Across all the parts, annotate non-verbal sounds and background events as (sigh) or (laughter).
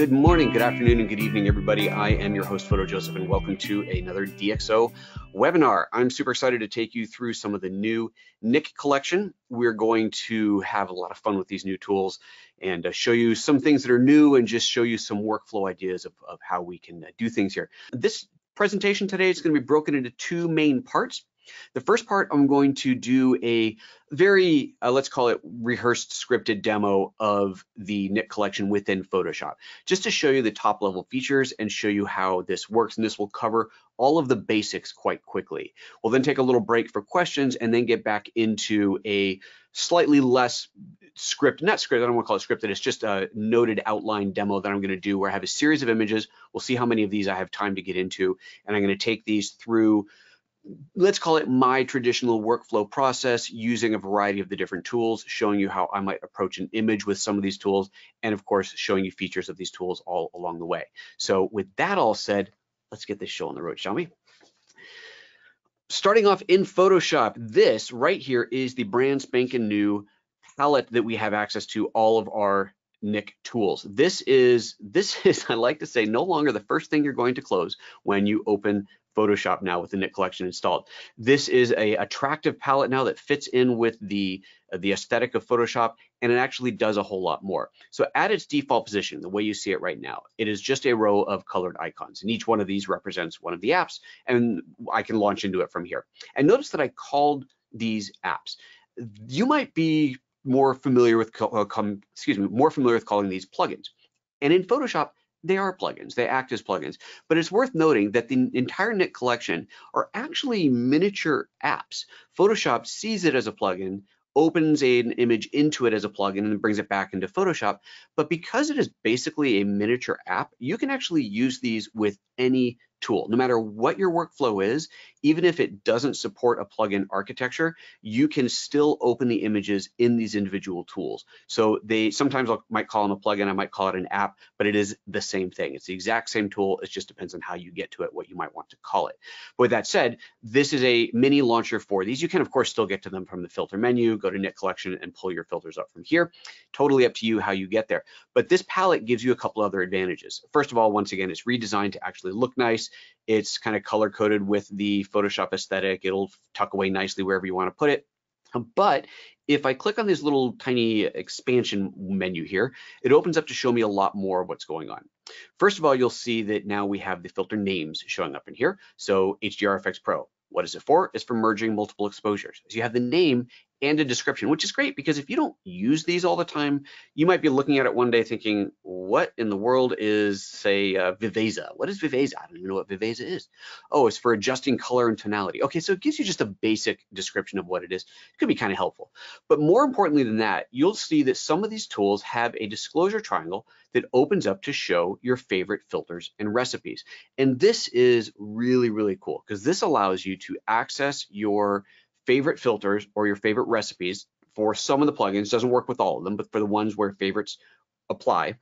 good morning, good afternoon, and good evening, everybody. I am your host, PhotoJoseph, and welcome to another DxO webinar. I'm super excited to take you through some of the new Nik collection. We're going to have a lot of fun with these new tools and uh, show you some things that are new and just show you some workflow ideas of, of how we can uh, do things here. This presentation today is going to be broken into two main parts. The first part, I'm going to do a very, uh, let's call it rehearsed scripted demo of the Nik collection within Photoshop, just to show you the top level features and show you how this works. And this will cover all of the basics quite quickly. We'll then take a little break for questions and then get back into a slightly less script, not script, I don't want to call it scripted, it's just a noted outline demo that I'm going to do where I have a series of images. We'll see how many of these I have time to get into. And I'm going to take these through let's call it my traditional workflow process using a variety of the different tools, showing you how I might approach an image with some of these tools, and of course, showing you features of these tools all along the way. So with that all said, let's get this show on the road, shall we? Starting off in Photoshop, this right here is the brand spanking new palette that we have access to all of our Nik tools. This is, this (laughs) is, I like to say, no longer the first thing you're going to close when you open Photoshop now with the Nik collection installed. This is a attractive palette now that fits in with the, the aesthetic of Photoshop and it actually does a whole lot more. So at its default position, the way you see it right now, it is just a row of colored icons and each one of these represents one of the apps and I can launch into it from here. And notice that I called these apps. You might be more familiar with, uh, excuse me, more familiar with calling these plugins. And in Photoshop, they are plugins, they act as plugins. But it's worth noting that the entire Nik collection are actually miniature apps. Photoshop sees it as a plugin, opens an image into it as a plugin and brings it back into Photoshop. But because it is basically a miniature app, you can actually use these with any tool. No matter what your workflow is, even if it doesn't support a plugin architecture, you can still open the images in these individual tools. So they sometimes I might call them a plugin, I might call it an app, but it is the same thing. It's the exact same tool. It just depends on how you get to it, what you might want to call it. But with that said, this is a mini launcher for these. You can of course still get to them from the filter menu, go to Nik collection and pull your filters up from here. Totally up to you how you get there. But this palette gives you a couple other advantages. First of all, once again, it's redesigned to actually look nice. It's kind of color coded with the Photoshop aesthetic. It'll tuck away nicely wherever you want to put it. But if I click on this little tiny expansion menu here, it opens up to show me a lot more of what's going on. First of all, you'll see that now we have the filter names showing up in here. So HDR Efex Pro, what is it for? It's for merging multiple exposures. So you have the name and a description, which is great because if you don't use these all the time, you might be looking at it one day thinking, what in the world is, say, uh, Viveza? What is Viveza? I don't even know what Viveza is. Oh, it's for adjusting color and tonality. Okay, so it gives you just a basic description of what it is. It could be kind of helpful. But more importantly than that, you'll see that some of these tools have a disclosure triangle that opens up to show your favorite filters and recipes. And this is really, really cool because this allows you to access your favorite filters or your favorite recipes for some of the plugins. Doesn't work with all of them, but for the ones where favorites apply,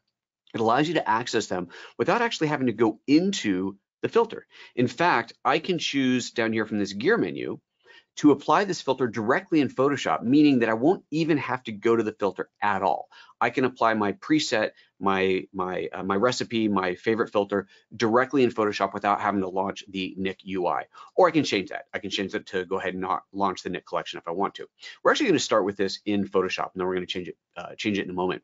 it allows you to access them without actually having to go into the filter. In fact, I can choose down here from this gear menu to apply this filter directly in Photoshop, meaning that I won't even have to go to the filter at all. I can apply my preset, my my uh, my recipe, my favorite filter directly in Photoshop without having to launch the Nik UI. Or I can change that. I can change that to go ahead and not launch the Nik collection if I want to. We're actually going to start with this in Photoshop, and then we're going to change it uh, change it in a moment.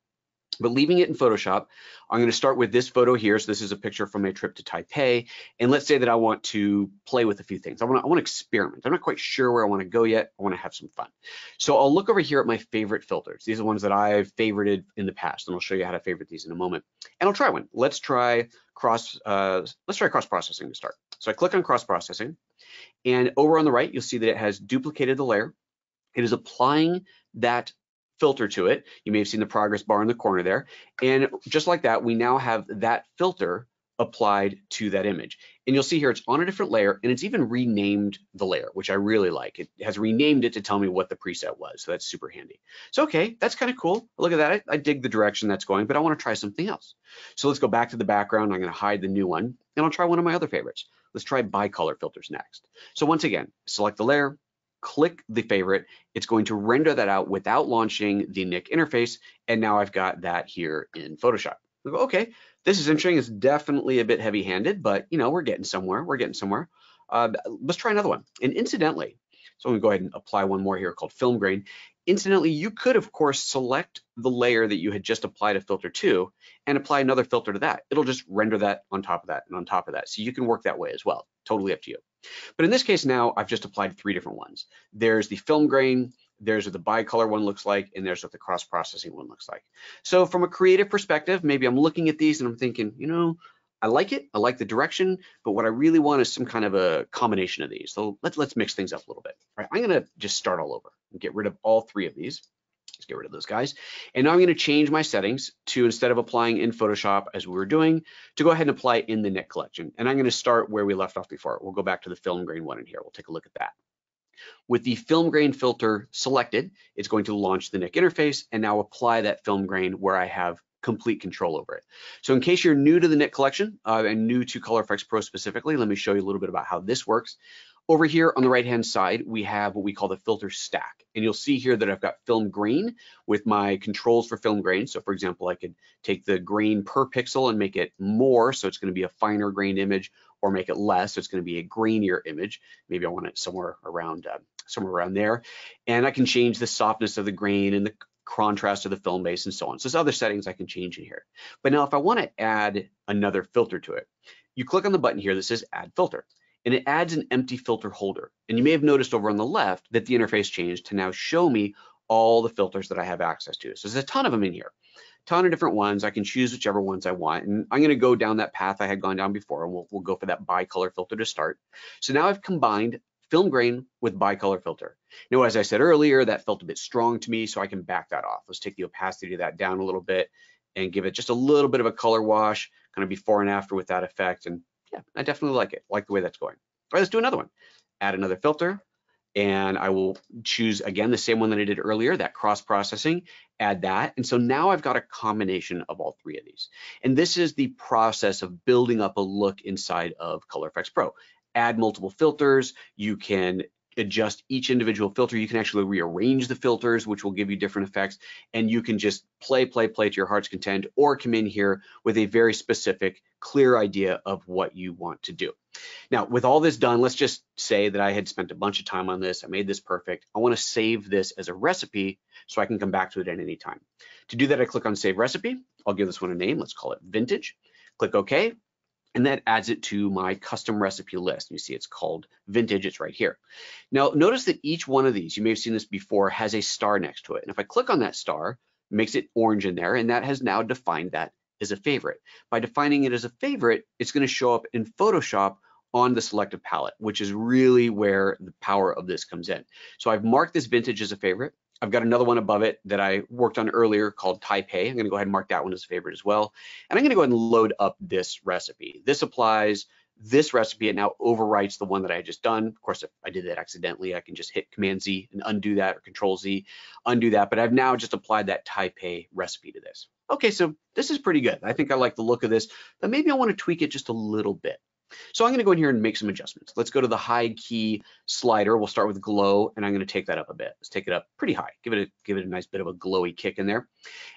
But leaving it in Photoshop, I'm going to start with this photo here. So this is a picture from a trip to Taipei. And let's say that I want to play with a few things. I want to, I want to experiment. I'm not quite sure where I want to go yet. I want to have some fun. So I'll look over here at my favorite filters. These are ones that I've favorited in the past. And I'll show you how to favorite these in a moment. And I'll try one. Let's try cross, uh, let's try cross processing to start. So I click on cross processing. And over on the right, you'll see that it has duplicated the layer. It is applying that filter to it. You may have seen the progress bar in the corner there. And just like that, we now have that filter applied to that image. And you'll see here it's on a different layer and it's even renamed the layer, which I really like. It has renamed it to tell me what the preset was. So that's super handy. So, okay, that's kind of cool. Look at that. I, I dig the direction that's going, but I want to try something else. So let's go back to the background. I'm going to hide the new one and I'll try one of my other favorites. Let's try bicolor filters next. So once again, select the layer, click the favorite, it's going to render that out without launching the Nik interface. And now I've got that here in Photoshop. We go, okay, this is interesting. It's definitely a bit heavy-handed, but you know, we're getting somewhere. We're getting somewhere. Uh, let's try another one. And incidentally, so I'm gonna go ahead and apply one more here called film grain. Incidentally, you could of course select the layer that you had just applied a filter to and apply another filter to that. It'll just render that on top of that and on top of that. So you can work that way as well, totally up to you. But in this case now, I've just applied three different ones. There's the film grain, there's what the bicolor one looks like, and there's what the cross-processing one looks like. So from a creative perspective, maybe I'm looking at these and I'm thinking, you know, I like it, I like the direction, but what I really want is some kind of a combination of these. So let's let's mix things up a little bit. Right, I'm gonna just start all over and get rid of all three of these. Get rid of those guys. And now I'm gonna change my settings to instead of applying in Photoshop as we were doing, to go ahead and apply in the Nik collection. And I'm gonna start where we left off before. We'll go back to the film grain one in here. We'll take a look at that. With the film grain filter selected, it's going to launch the Nik interface and now apply that film grain where I have complete control over it. So in case you're new to the Nik collection uh, and new to Color Efex Pro specifically, let me show you a little bit about how this works. Over here on the right hand side, we have what we call the filter stack. And you'll see here that I've got film grain with my controls for film grain. So for example, I could take the grain per pixel and make it more. So it's gonna be a finer grained image or make it less. So it's gonna be a grainier image. Maybe I want it somewhere around uh, somewhere around there. And I can change the softness of the grain and the contrast of the film base and so on. So there's other settings I can change in here. But now if I want to add another filter to it, you click on the button here that says add filter and it adds an empty filter holder. And you may have noticed over on the left that the interface changed to now show me all the filters that I have access to. So there's a ton of them in here, ton of different ones. I can choose whichever ones I want. And I'm gonna go down that path I had gone down before and we'll, we'll go for that bicolor filter to start. So now I've combined film grain with bicolor filter. Now, as I said earlier, that felt a bit strong to me, so I can back that off. Let's take the opacity of that down a little bit and give it just a little bit of a color wash, kind of before and after with that effect. And yeah, I definitely like it. Like the way that's going. All right, let's do another one. Add another filter and I will choose again the same one that I did earlier, that cross processing, add that. And so now I've got a combination of all three of these. And this is the process of building up a look inside of Color Efex Pro add multiple filters. You can adjust each individual filter. You can actually rearrange the filters, which will give you different effects. And you can just play, play, play to your heart's content or come in here with a very specific, clear idea of what you want to do. Now, with all this done, let's just say that I had spent a bunch of time on this. I made this perfect. I want to save this as a recipe so I can come back to it at any time. To do that, I click on Save Recipe. I'll give this one a name. Let's call it Vintage. Click OK and that adds it to my custom recipe list. You see it's called vintage, it's right here. Now notice that each one of these, you may have seen this before, has a star next to it. And if I click on that star, it makes it orange in there, and that has now defined that as a favorite. By defining it as a favorite, it's gonna show up in Photoshop on the selective palette, which is really where the power of this comes in. So I've marked this vintage as a favorite. I've got another one above it that I worked on earlier called Taipei. I'm gonna go ahead and mark that one as a favorite as well. And I'm gonna go ahead and load up this recipe. This applies this recipe, it now overwrites the one that I had just done. Of course, if I did that accidentally, I can just hit Command Z and undo that or Control Z, undo that. But I've now just applied that Taipei recipe to this. Okay, so this is pretty good. I think I like the look of this, but maybe I wanna tweak it just a little bit. So I'm gonna go in here and make some adjustments. Let's go to the high key slider. We'll start with glow and I'm gonna take that up a bit. Let's take it up pretty high. Give it a, give it a nice bit of a glowy kick in there.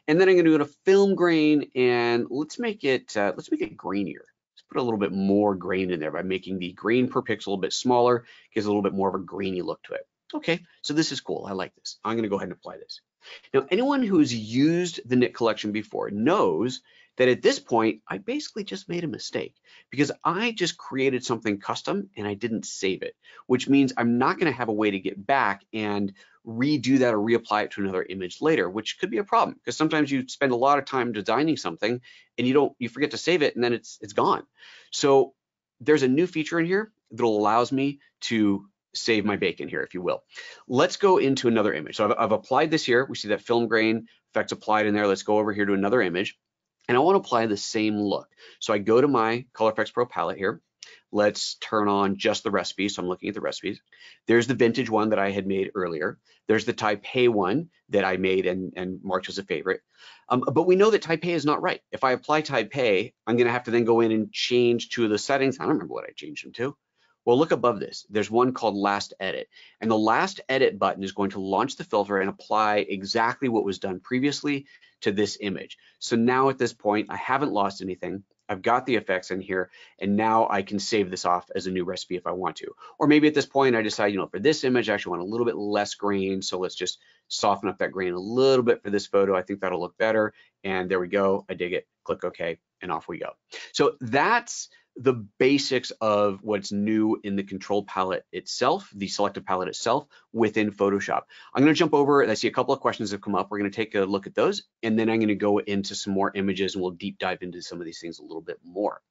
And then I'm gonna go to film grain and let's make it, uh, let's make it grainier. Let's put a little bit more grain in there by making the grain per pixel a bit smaller, gives a little bit more of a grainy look to it. Okay, so this is cool. I like this. I'm gonna go ahead and apply this. Now, anyone who's used the Nik collection before knows that at this point, I basically just made a mistake because I just created something custom and I didn't save it, which means I'm not going to have a way to get back and redo that or reapply it to another image later, which could be a problem because sometimes you spend a lot of time designing something and you don't, you forget to save it and then it's, it's gone. So there's a new feature in here that allows me to save my bacon here, if you will. Let's go into another image. So I've, I've applied this here. We see that film grain effects applied in there. Let's go over here to another image and I want to apply the same look. So I go to my Color Efex Pro palette here. Let's turn on just the recipes. So I'm looking at the recipes. There's the vintage one that I had made earlier. There's the Taipei one that I made and, and marked as a favorite. Um, but we know that Taipei is not right. If I apply Taipei, I'm going to have to then go in and change two of the settings. I don't remember what I changed them to. Well, look above this. There's one called last edit. And the last edit button is going to launch the filter and apply exactly what was done previously to this image. So now at this point, I haven't lost anything. I've got the effects in here, and now I can save this off as a new recipe if I want to. Or maybe at this point, I decide, you know, for this image, I actually want a little bit less grain. So let's just soften up that grain a little bit for this photo. I think that'll look better. And there we go. I dig it. Click OK, and off we go. So that's the basics of what's new in the control palette itself, the selective palette itself within Photoshop. I'm going to jump over and I see a couple of questions have come up. We're going to take a look at those and then I'm going to go into some more images and we'll deep dive into some of these things a little bit more.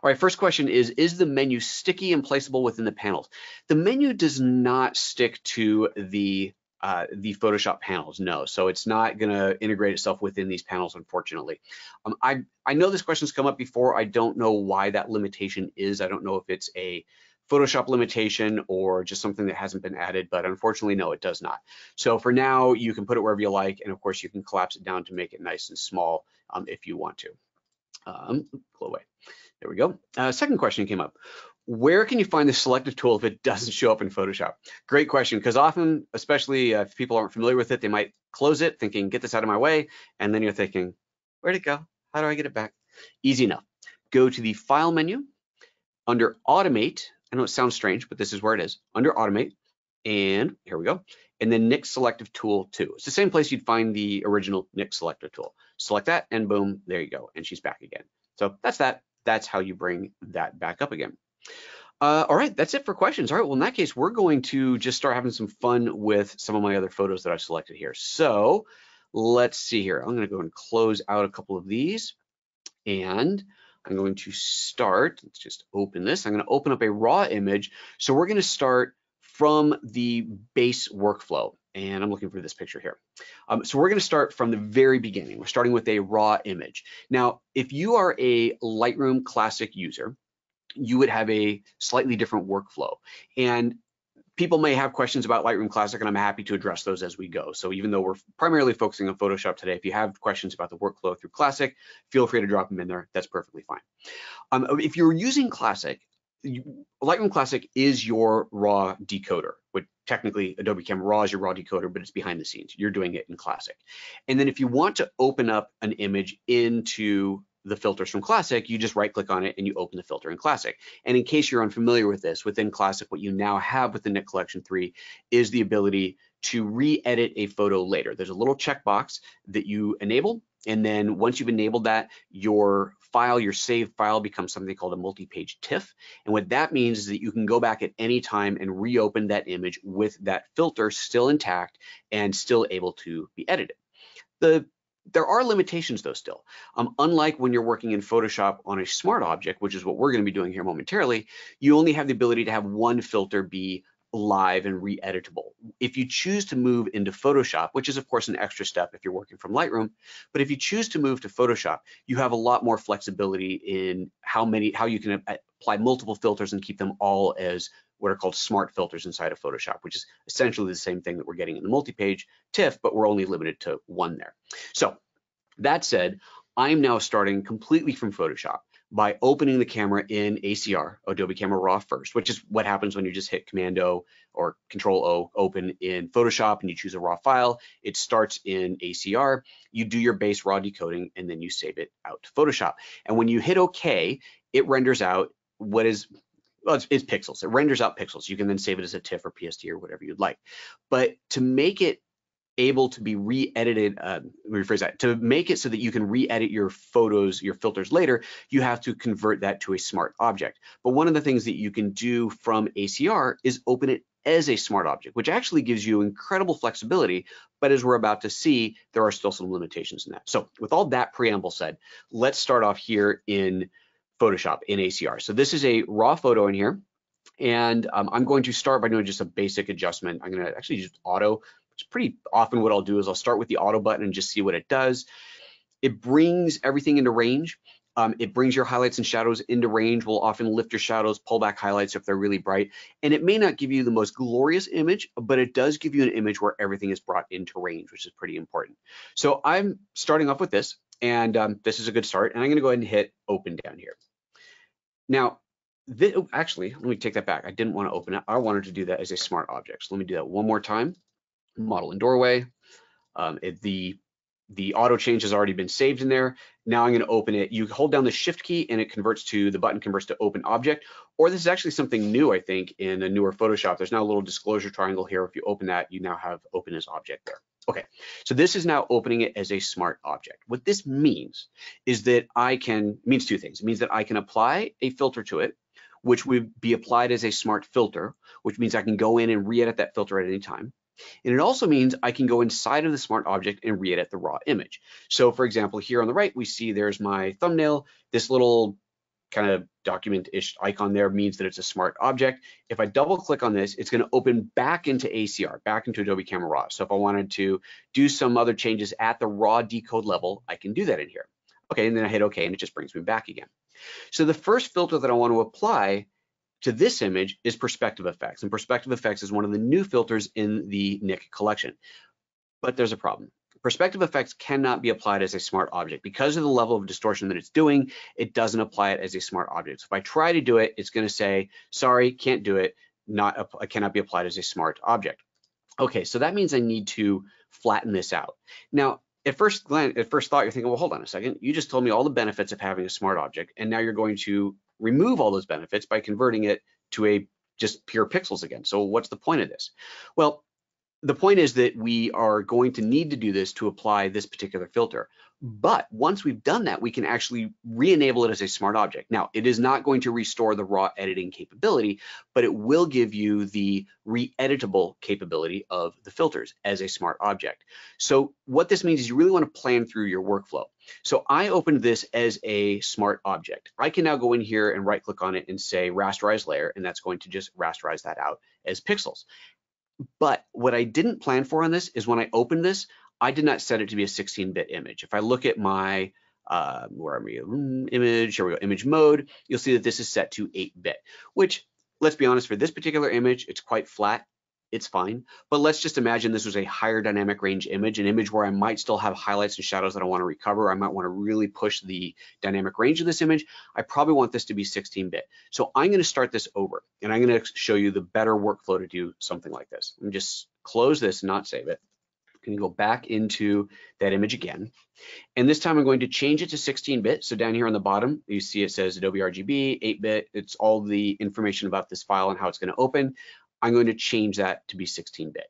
All right, first question is, is the menu sticky and placeable within the panels? The menu does not stick to the uh, the Photoshop panels. No, so it's not going to integrate itself within these panels, unfortunately. Um, I, I know this question's come up before. I don't know why that limitation is. I don't know if it's a Photoshop limitation or just something that hasn't been added, but unfortunately, no, it does not. So for now, you can put it wherever you like, and of course, you can collapse it down to make it nice and small um, if you want to. Um, pull away. There we go. Uh, second question came up where can you find the selective tool if it doesn't show up in Photoshop? Great question, because often, especially uh, if people aren't familiar with it, they might close it thinking, get this out of my way. And then you're thinking, where'd it go? How do I get it back? Easy enough. Go to the File menu. Under Automate, I know it sounds strange, but this is where it is. Under Automate, and here we go. And then Nik Selective Tool 2. It's the same place you'd find the original Nik Selective Tool. Select that, and boom, there you go. And she's back again. So that's that. That's how you bring that back up again. Uh, all right, that's it for questions. All right, well, in that case, we're going to just start having some fun with some of my other photos that I've selected here. So let's see here. I'm going to go and close out a couple of these. And I'm going to start, let's just open this. I'm going to open up a raw image. So we're going to start from the base workflow. And I'm looking for this picture here. Um, so we're going to start from the very beginning. We're starting with a raw image. Now, if you are a Lightroom Classic user, you would have a slightly different workflow. And people may have questions about Lightroom Classic, and I'm happy to address those as we go. So even though we're primarily focusing on Photoshop today, if you have questions about the workflow through Classic, feel free to drop them in there. That's perfectly fine. Um, if you're using Classic, you, Lightroom Classic is your raw decoder, which technically Adobe Camera Raw is your raw decoder, but it's behind the scenes. You're doing it in Classic. And then if you want to open up an image into the filters from Classic, you just right click on it and you open the filter in Classic. And in case you're unfamiliar with this, within Classic, what you now have with the Nik Collection 3 is the ability to re-edit a photo later. There's a little checkbox that you enable. And then once you've enabled that, your file, your saved file becomes something called a multi-page TIFF. And what that means is that you can go back at any time and reopen that image with that filter still intact and still able to be edited. The there are limitations though still. Um, unlike when you're working in Photoshop on a smart object, which is what we're going to be doing here momentarily, you only have the ability to have one filter be live and re-editable. If you choose to move into Photoshop, which is of course an extra step if you're working from Lightroom, but if you choose to move to Photoshop, you have a lot more flexibility in how many, how you can apply multiple filters and keep them all as what are called smart filters inside of Photoshop, which is essentially the same thing that we're getting in the multi-page TIFF, but we're only limited to one there. So that said, I'm now starting completely from Photoshop by opening the camera in ACR, Adobe Camera Raw first, which is what happens when you just hit Command O or Control O, open in Photoshop and you choose a raw file. It starts in ACR, you do your base raw decoding and then you save it out to Photoshop. And when you hit OK, it renders out what is well, it's, it's, pixels. It renders out pixels. You can then save it as a TIFF or PSD or whatever you'd like. But to make it able to be re-edited, uh, rephrase that, to make it so that you can re-edit your photos, your filters later, you have to convert that to a smart object. But one of the things that you can do from ACR is open it as a smart object, which actually gives you incredible flexibility. But as we're about to see, there are still some limitations in that. So with all that preamble said, let's start off here in Photoshop in ACR. So this is a raw photo in here. And um, I'm going to start by doing just a basic adjustment. I'm going to actually just auto, It's pretty often what I'll do is I'll start with the auto button and just see what it does. It brings everything into range. Um, it brings your highlights and shadows into range. Will often lift your shadows, pull back highlights if they're really bright. And it may not give you the most glorious image, but it does give you an image where everything is brought into range, which is pretty important. So I'm starting off with this, and um, this is a good start. And I'm going to go ahead and hit open down here. Now, this, oh, actually, let me take that back. I didn't want to open it. I wanted to do that as a smart object. So let me do that one more time. Model in doorway. Um, it, the the auto change has already been saved in there. Now I'm going to open it. You hold down the shift key and it converts to the button converts to open object. Or this is actually something new, I think, in a newer Photoshop. There's now a little disclosure triangle here. If you open that, you now have open as object there. Okay, so this is now opening it as a smart object. What this means is that I can, means two things. It means that I can apply a filter to it, which would be applied as a smart filter, which means I can go in and re-edit that filter at any time. And it also means I can go inside of the smart object and re-edit the raw image. So for example, here on the right, we see there's my thumbnail. This little kind of document-ish icon there means that it's a smart object. If I double click on this, it's gonna open back into ACR, back into Adobe Camera Raw. So if I wanted to do some other changes at the raw decode level, I can do that in here. Okay, and then I hit okay and it just brings me back again. So the first filter that I want to apply to this image is Perspective Efex. And Perspective Efex is one of the new filters in the Nik collection. But there's a problem. Perspective Efex cannot be applied as a smart object. Because of the level of distortion that it's doing, it doesn't apply it as a smart object. So if I try to do it, it's gonna say, sorry, can't do it, not cannot be applied as a smart object. Okay, so that means I need to flatten this out. Now, at first glance, at first thought, you're thinking, well, hold on a second. You just told me all the benefits of having a smart object, and now you're going to remove all those benefits by converting it to a just pure pixels again. So what's the point of this? Well, the point is that we are going to need to do this to apply this particular filter. But once we've done that, we can actually re-enable it as a smart object. Now, it is not going to restore the raw editing capability, but it will give you the re-editable capability of the filters as a smart object. So what this means is you really want to plan through your workflow. So I opened this as a smart object. I can now go in here and right click on it and say rasterize layer, and that's going to just rasterize that out as pixels. But what I didn't plan for on this is when I opened this, I did not set it to be a 16-bit image. If I look at my uh, where are we? Mm, image, here we go, image mode, you'll see that this is set to 8-bit, which let's be honest, for this particular image, it's quite flat it's fine. But let's just imagine this was a higher dynamic range image, an image where I might still have highlights and shadows that I want to recover. I might want to really push the dynamic range of this image. I probably want this to be 16-bit. So I'm going to start this over, and I'm going to show you the better workflow to do something like this. Me just close this and not save it. I'm going to go back into that image again. And this time I'm going to change it to 16-bit. So down here on the bottom, you see it says Adobe RGB, 8-bit. It's all the information about this file and how it's going to open. I'm going to change that to be 16-bit.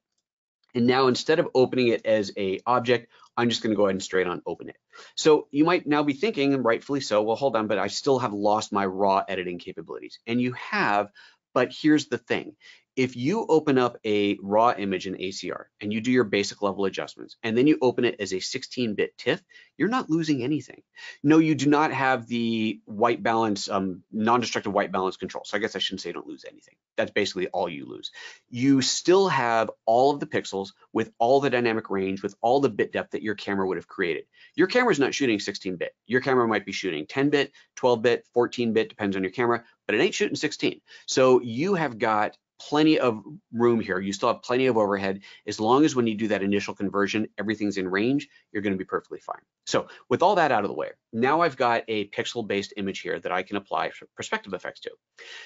And now instead of opening it as a object, I'm just going to go ahead and straight on open it. So you might now be thinking, and rightfully so, well, hold on, but I still have lost my raw editing capabilities. And you have, but here's the thing if you open up a raw image in ACR and you do your basic level adjustments and then you open it as a 16-bit TIFF, you're not losing anything. No, you do not have the white balance, um, non-destructive white balance control. So I guess I shouldn't say don't lose anything. That's basically all you lose. You still have all of the pixels with all the dynamic range, with all the bit depth that your camera would have created. Your camera is not shooting 16-bit. Your camera might be shooting 10-bit, 12-bit, 14-bit, depends on your camera, but it ain't shooting 16. So you have got plenty of room here. You still have plenty of overhead. As long as when you do that initial conversion, everything's in range, you're gonna be perfectly fine. So with all that out of the way, now I've got a pixel-based image here that I can apply Perspective Efex to.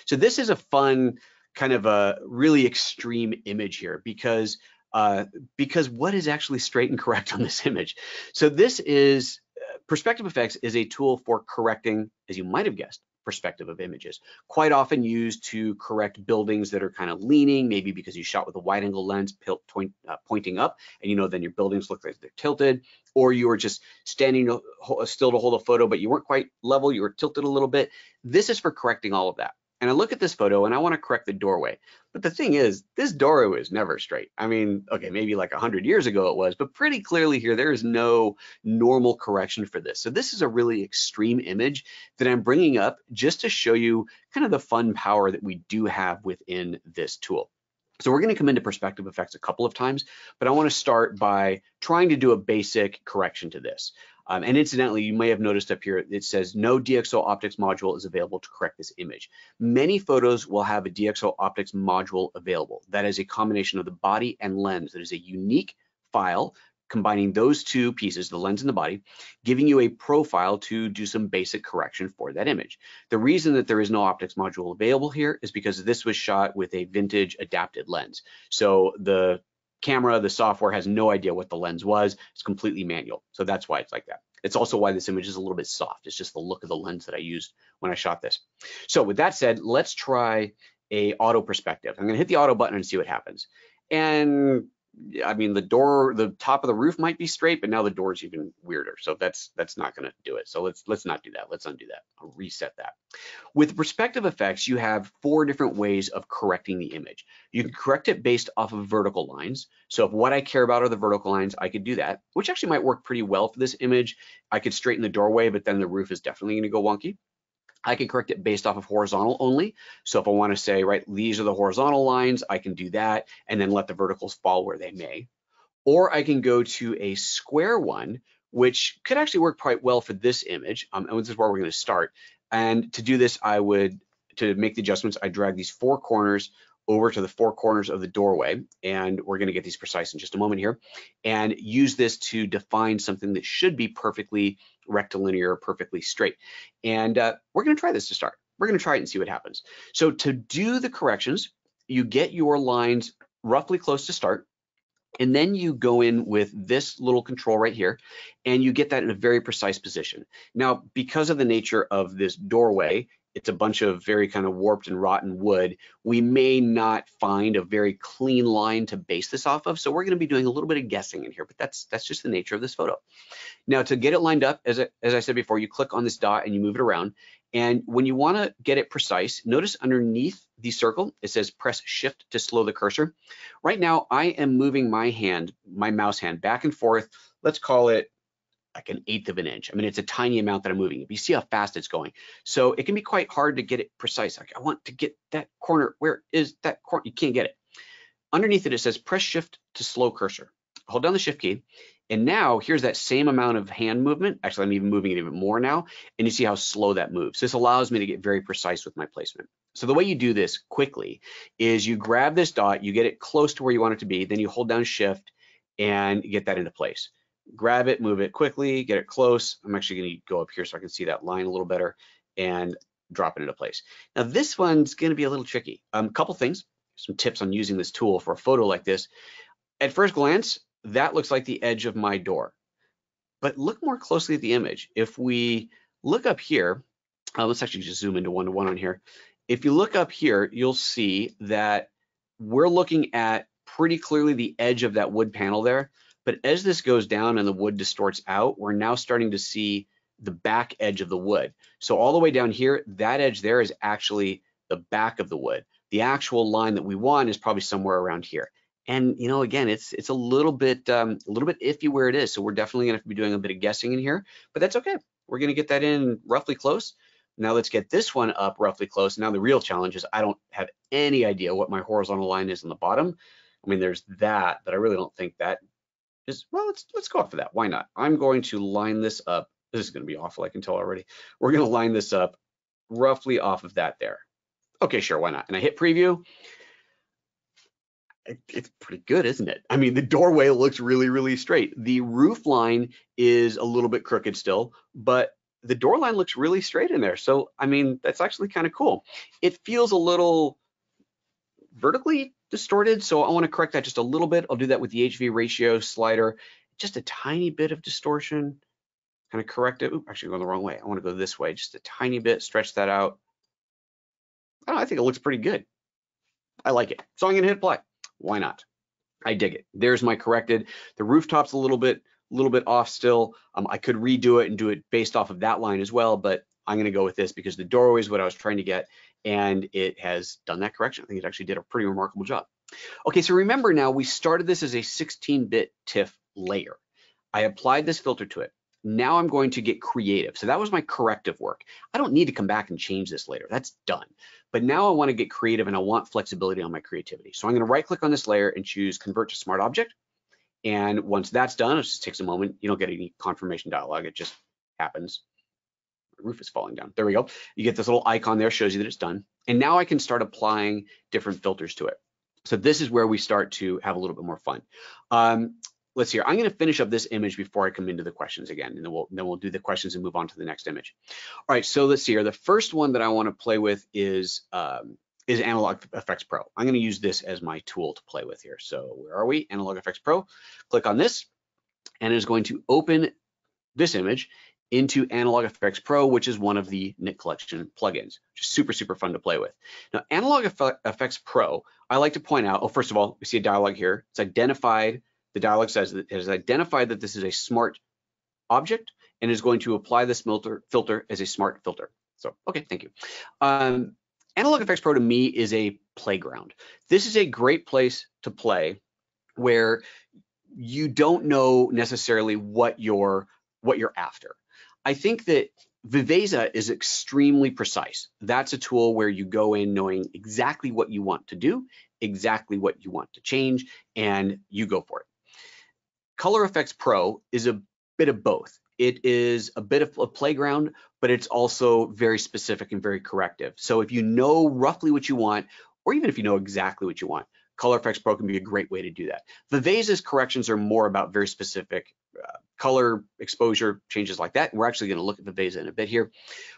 So this is a fun, kind of a really extreme image here because uh, because what is actually straight and correct on this image? So this is, uh, Perspective Efex is a tool for correcting, as you might have guessed, perspective of images. Quite often used to correct buildings that are kind of leaning, maybe because you shot with a wide angle lens point, uh, pointing up and you know then your buildings look like they're tilted, or you were just standing still to hold a photo, but you weren't quite level, you were tilted a little bit. This is for correcting all of that. And I look at this photo and I want to correct the doorway. But the thing is, this doorway was never straight. I mean, okay, maybe like 100 years ago it was, but pretty clearly here, there is no normal correction for this. So this is a really extreme image that I'm bringing up just to show you kind of the fun power that we do have within this tool. So we're going to come into Perspective Efex a couple of times, but I want to start by trying to do a basic correction to this. Um, and incidentally, you may have noticed up here, it says no DxO optics module is available to correct this image. Many photos will have a DxO optics module available. That is a combination of the body and lens. That is a unique file combining those two pieces, the lens and the body, giving you a profile to do some basic correction for that image. The reason that there is no optics module available here is because this was shot with a vintage adapted lens. So the camera, the software has no idea what the lens was. It's completely manual. So that's why it's like that. It's also why this image is a little bit soft. It's just the look of the lens that I used when I shot this. So with that said, let's try a auto perspective. I'm gonna hit the auto button and see what happens. And I mean, the door, the top of the roof might be straight, but now the door is even weirder. So that's that's not going to do it. So let's let's not do that. Let's undo that. I'll reset that. With Perspective Efex, you have four different ways of correcting the image. You can correct it based off of vertical lines. So if what I care about are the vertical lines, I could do that, which actually might work pretty well for this image. I could straighten the doorway, but then the roof is definitely going to go wonky. I can correct it based off of horizontal only. So if I want to say, right, these are the horizontal lines, I can do that and then let the verticals fall where they may. Or I can go to a square one, which could actually work quite well for this image. Um, and this is where we're going to start. And to do this, I would, to make the adjustments, I drag these four corners over to the four corners of the doorway. And we're going to get these precise in just a moment here and use this to define something that should be perfectly rectilinear, perfectly straight. And uh, we're going to try this to start. We're going to try it and see what happens. So to do the corrections, you get your lines roughly close to start. And then you go in with this little control right here, and you get that in a very precise position. Now, because of the nature of this doorway, it's a bunch of very kind of warped and rotten wood, we may not find a very clean line to base this off of. So we're going to be doing a little bit of guessing in here, but that's that's just the nature of this photo. Now to get it lined up, as I, as I said before, you click on this dot and you move it around. And when you want to get it precise, notice underneath the circle, it says press shift to slow the cursor. Right now, I am moving my hand, my mouse hand back and forth. Let's call it like an eighth of an inch. I mean, it's a tiny amount that I'm moving. You see how fast it's going. So it can be quite hard to get it precise. Like I want to get that corner. Where is that corner? You can't get it. Underneath it, it says press shift to slow cursor. Hold down the shift key. And now here's that same amount of hand movement. Actually, I'm even moving it even more now. And you see how slow that moves. This allows me to get very precise with my placement. So the way you do this quickly is you grab this dot, you get it close to where you want it to be, then you hold down shift and get that into place grab it, move it quickly, get it close. I'm actually going to go up here so I can see that line a little better and drop it into place. Now this one's going to be a little tricky. A um, couple things, some tips on using this tool for a photo like this. At first glance, that looks like the edge of my door. But look more closely at the image. If we look up here, uh, let's actually just zoom into one-to-one -one on here. If you look up here, you'll see that we're looking at pretty clearly the edge of that wood panel there. But as this goes down and the wood distorts out, we're now starting to see the back edge of the wood. So all the way down here, that edge there is actually the back of the wood. The actual line that we want is probably somewhere around here. And you know, again, it's it's a little bit um, a little bit iffy where it is. So we're definitely gonna have to be doing a bit of guessing in here, but that's okay. We're gonna get that in roughly close. Now let's get this one up roughly close. Now the real challenge is I don't have any idea what my horizontal line is on the bottom. I mean, there's that, but I really don't think that is, well, let's, let's go off of that. Why not? I'm going to line this up. This is going to be awful, I can tell already. We're going to line this up roughly off of that there. Okay, sure, why not? And I hit preview. it's pretty good, isn't it? I mean, the doorway looks really, really straight. The roof line is a little bit crooked still, but the door line looks really straight in there. So, I mean, that's actually kind of cool. It feels a little vertically distorted. So I want to correct that just a little bit. I'll do that with the HV ratio slider, just a tiny bit of distortion, kind of correct it. Oop, actually going the wrong way. I want to go this way, just a tiny bit, stretch that out. I, I think it looks pretty good. I like it. So I'm going to hit apply. Why not? I dig it. There's my corrected. The rooftop's a little bit, a little bit off still. Um, I could redo it and do it based off of that line as well, but I'm going to go with this because the doorway is what I was trying to get and it has done that correction. I think it actually did a pretty remarkable job. Okay, so remember now we started this as a 16-bit TIFF layer. I applied this filter to it. Now I'm going to get creative. So that was my corrective work. I don't need to come back and change this later. That's done. But now I want to get creative and I want flexibility on my creativity. So I'm going to right click on this layer and choose convert to smart object. And once that's done, it just takes a moment. You don't get any confirmation dialog. It just happens roof is falling down. There we go. You get this little icon there, shows you that it's done. And now I can start applying different filters to it. So this is where we start to have a little bit more fun. Um, let's see here. I'm going to finish up this image before I come into the questions again, and then we'll then we'll do the questions and move on to the next image. All right, so let's see here. The first one that I want to play with is um, is Analog Efex Pro. I'm going to use this as my tool to play with here. So where are we? Analog Efex Pro. Click on this, and it's going to open this image into Analog Efex Pro, which is one of the Nik Collection plugins, which is super, super fun to play with. Now, Analog Efex Pro, I like to point out, oh, first of all, we see a dialog here. It's identified the dialog says that it has identified that this is a smart object and is going to apply this filter, filter as a smart filter. So, okay, thank you. Um, Analog Efex Pro to me is a playground. This is a great place to play where you don't know necessarily what you're what you're after. I think that Viveza is extremely precise. That's a tool where you go in knowing exactly what you want to do, exactly what you want to change, and you go for it. Color Efex Pro is a bit of both. It is a bit of a playground, but it's also very specific and very corrective. So if you know roughly what you want, or even if you know exactly what you want, Color Efex Pro can be a great way to do that. Viveza's corrections are more about very specific uh, color exposure changes like that. We're actually going to look at Viveza in a bit here,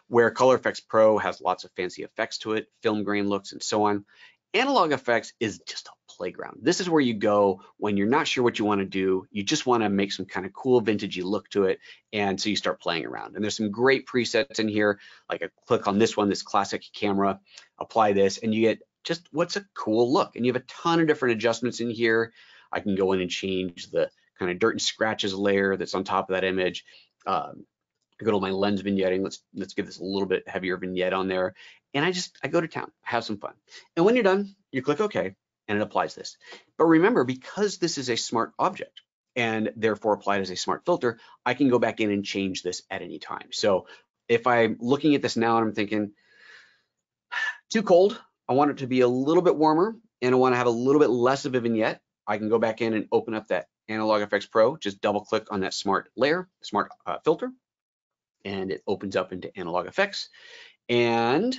where Color Efex Pro has lots of fancy effects to it, film grain looks and so on. Analog Efex is just a playground. This is where you go when you're not sure what you want to do. You just want to make some kind of cool vintagey look to it. And so you start playing around. And there's some great presets in here. Like I click on this one, this classic camera, apply this, and you get just what's a cool look. And you have a ton of different adjustments in here. I can go in and change the kind of dirt and scratches layer that's on top of that image. Um, I go to my lens vignetting. Let's let's give this a little bit heavier vignette on there. And I just I go to town, have some fun. And when you're done, you click OK, and it applies this. But remember, because this is a smart object and therefore applied as a smart filter, I can go back in and change this at any time. So if I'm looking at this now and I'm thinking, (sighs) too cold, I want it to be a little bit warmer and I want to have a little bit less of a vignette, I can go back in and open up that Analog Efex Pro, just double click on that smart layer, smart uh, filter, and it opens up into Analog Efex. And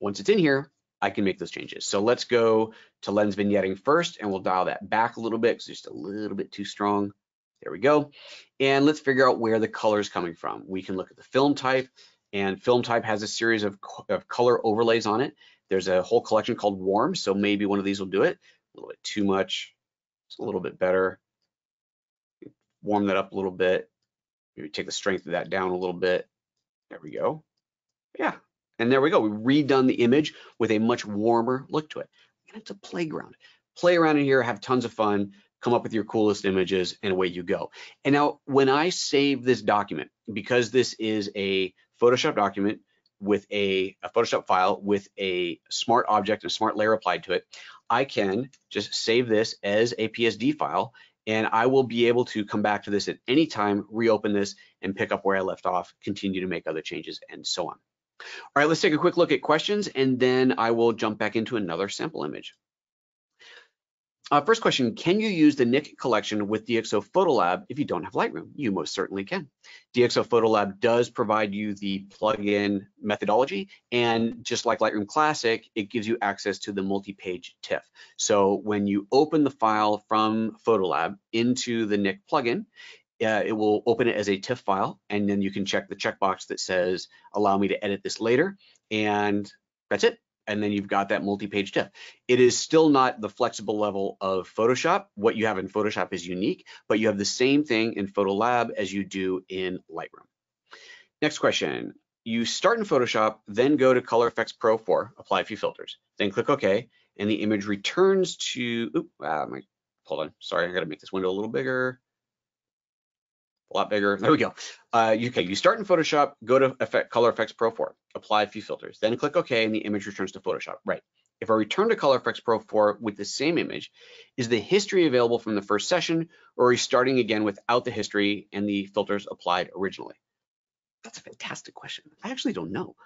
once it's in here, I can make those changes. So let's go to lens vignetting first, and we'll dial that back a little bit because it's just a little bit too strong. There we go. And let's figure out where the color is coming from. We can look at the film type, and film type has a series of, of color overlays on it. There's a whole collection called warm, so maybe one of these will do it. A little bit too much, it's a little bit better. Warm that up a little bit. Maybe take the strength of that down a little bit. There we go. Yeah, and there we go. We redone the image with a much warmer look to it. And it's a playground. Play around in here, have tons of fun, come up with your coolest images, and away you go. And now when I save this document, because this is a Photoshop document with a, a Photoshop file with a smart object and a smart layer applied to it, I can just save this as a PSD file and I will be able to come back to this at any time, reopen this and pick up where I left off, continue to make other changes and so on. All right, let's take a quick look at questions and then I will jump back into another sample image. Uh, first question, can you use the Nik collection with DxO Photolab if you don't have Lightroom? You most certainly can. DxO Photolab does provide you the plugin methodology, and just like Lightroom Classic, it gives you access to the multi-page TIFF. So when you open the file from Photolab into the Nik plugin, uh, it will open it as a TIFF file, and then you can check the checkbox that says, allow me to edit this later, and that's it. And then you've got that multi-page TIFF. It is still not the flexible level of Photoshop. What you have in Photoshop is unique, but you have the same thing in Photolab as you do in Lightroom. Next question. You start in Photoshop, then go to Color Efex Pro 4, apply a few filters, then click OK, and the image returns to, oop, ah, my, hold on, sorry, I gotta make this window a little bigger a lot bigger. There we go. Uh, okay, you start in Photoshop, go to effect, Color Efex Pro 4, apply a few filters, then click OK, and the image returns to Photoshop. Right. If I return to Color Efex Pro 4 with the same image, is the history available from the first session, or are you starting again without the history and the filters applied originally? That's a fantastic question. I actually don't know.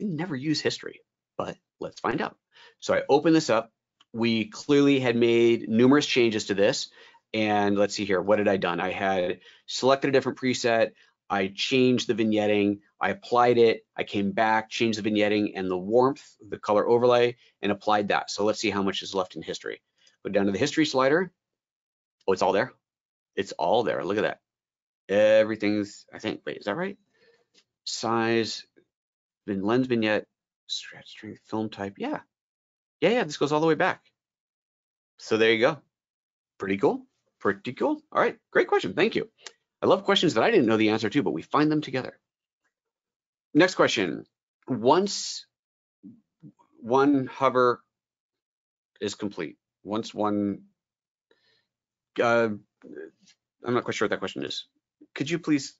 I never use history, but let's find out. So I open this up. We clearly had made numerous changes to this. And let's see here, what had I done? I had selected a different preset, I changed the vignetting, I applied it, I came back, changed the vignetting and the warmth, the color overlay, and applied that. So let's see how much is left in history. Go down to the history slider, Oh, it's all there. It's all there. Look at that. Everything's, I think, wait, is that right? Size, lens vignette, stretch strength, film type. Yeah. Yeah, yeah, this goes all the way back. So there you go. Pretty cool. Pretty cool. All right, great question. Thank you. I love questions that I didn't know the answer to, but we find them together. Next question. Once one hover is complete, once one, uh, I'm not quite sure what that question is. Could you please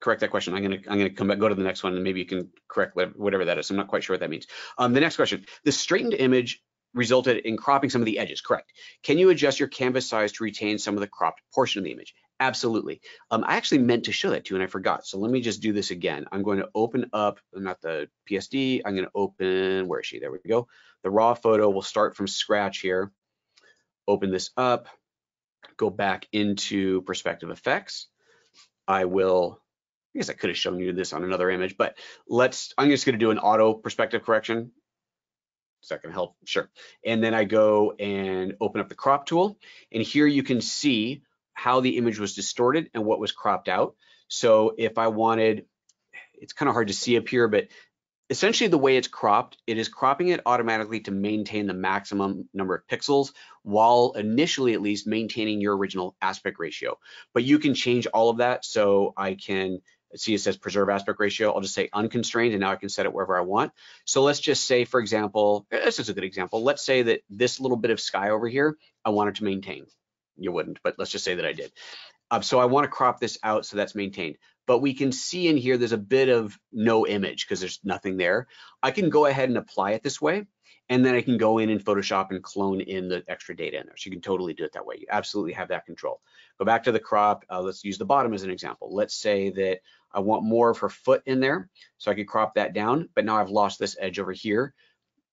correct that question? I'm gonna I'm gonna come back, go to the next one, and maybe you can correct whatever that is. I'm not quite sure what that means. Um, the next question: the straightened image resulted in cropping some of the edges. Correct. Can you adjust your canvas size to retain some of the cropped portion of the image? Absolutely. Um, I actually meant to show that to you and I forgot. So let me just do this again. I'm going to open up, not the PSD, I'm going to open, where is she? There we go. The raw photo, we'll start from scratch here. Open this up, go back into Perspective Efex. I will, I guess I could have shown you this on another image, but let's, I'm just going to do an auto perspective correction. That to help? Sure. And then I go and open up the crop tool. And here you can see how the image was distorted and what was cropped out. So if I wanted, it's kind of hard to see up here, but essentially the way it's cropped, it is cropping it automatically to maintain the maximum number of pixels while initially at least maintaining your original aspect ratio. But you can change all of that. So I can see it says preserve aspect ratio. I'll just say unconstrained and now I can set it wherever I want. So let's just say, for example, this is a good example. Let's say that this little bit of sky over here, I wanted to maintain you wouldn't, but let's just say that I did. Um, so I want to crop this out so that's maintained. But we can see in here there's a bit of no image because there's nothing there. I can go ahead and apply it this way. And then I can go in in Photoshop and clone in the extra data in there. So you can totally do it that way. You absolutely have that control. Go back to the crop. Uh, let's use the bottom as an example. Let's say that I want more of her foot in there. So I could crop that down, but now I've lost this edge over here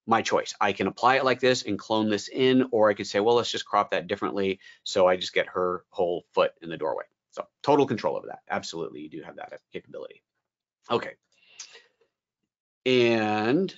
my choice. I can apply it like this and clone this in, or I could say, well, let's just crop that differently. So I just get her whole foot in the doorway. So total control over that. Absolutely, you do have that capability. Okay. And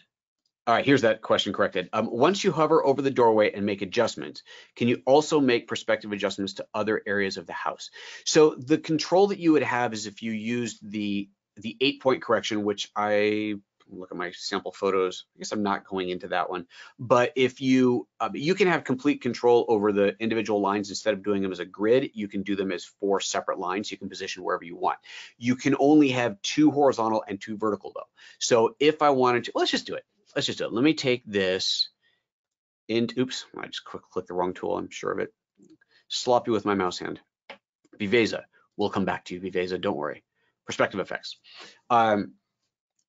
all right, here's that question corrected. Um, once you hover over the doorway and make adjustments, can you also make perspective adjustments to other areas of the house? So the control that you would have is if you used the the eight point correction, which I look at my sample photos. I guess I'm not going into that one. But if you, uh, you can have complete control over the individual lines instead of doing them as a grid, you can do them as four separate lines. You can position wherever you want. You can only have two horizontal and two vertical though. So if I wanted to, let's just do it. Let's just do it. Let me take this into, oops, I just quick click the wrong tool. I'm sure of it. Sloppy with my mouse hand. Viveza, we'll come back to you, Viveza, don't worry. Perspective Efex. Um,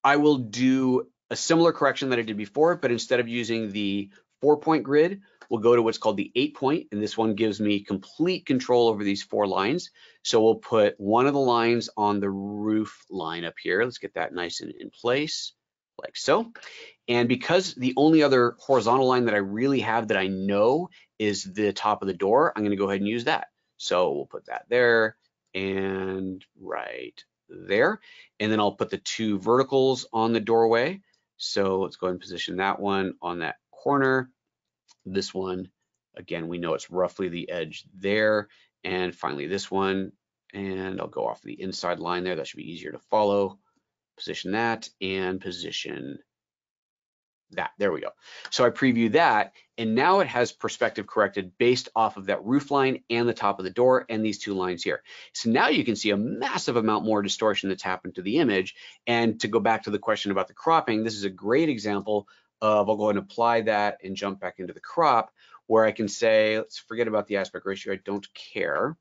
I will do a similar correction that I did before, but instead of using the four point grid, we'll go to what's called the eight point, and this one gives me complete control over these four lines. So we'll put one of the lines on the roof line up here. Let's get that nice and in place, like so. And because the only other horizontal line that I really have that I know is the top of the door, I'm gonna go ahead and use that. So we'll put that there and right there. And then I'll put the two verticals on the doorway. So let's go ahead and position that one on that corner. This one, again, we know it's roughly the edge there. And finally this one, and I'll go off the inside line there. That should be easier to follow. Position that and position that. There we go. So I preview that, and now it has perspective corrected based off of that roof line and the top of the door and these two lines here. So now you can see a massive amount more distortion that's happened to the image. And to go back to the question about the cropping, this is a great example of, I'll go and apply that and jump back into the crop where I can say, let's forget about the aspect ratio, I don't care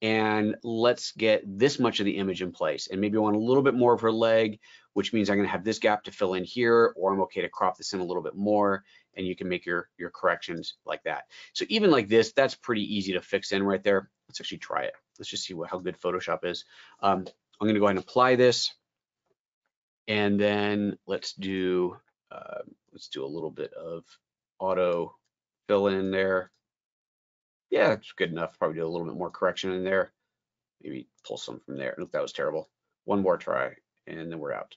and let's get this much of the image in place. And maybe I want a little bit more of her leg, which means I'm gonna have this gap to fill in here, or I'm okay to crop this in a little bit more, and you can make your, your corrections like that. So even like this, that's pretty easy to fix in right there. Let's actually try it. Let's just see what, how good Photoshop is. Um, I'm gonna go ahead and apply this, and then let's do, uh, let's do a little bit of auto fill in there yeah, it's good enough. Probably do a little bit more correction in there. Maybe pull some from there. Nope, that was terrible. One more try, and then we're out.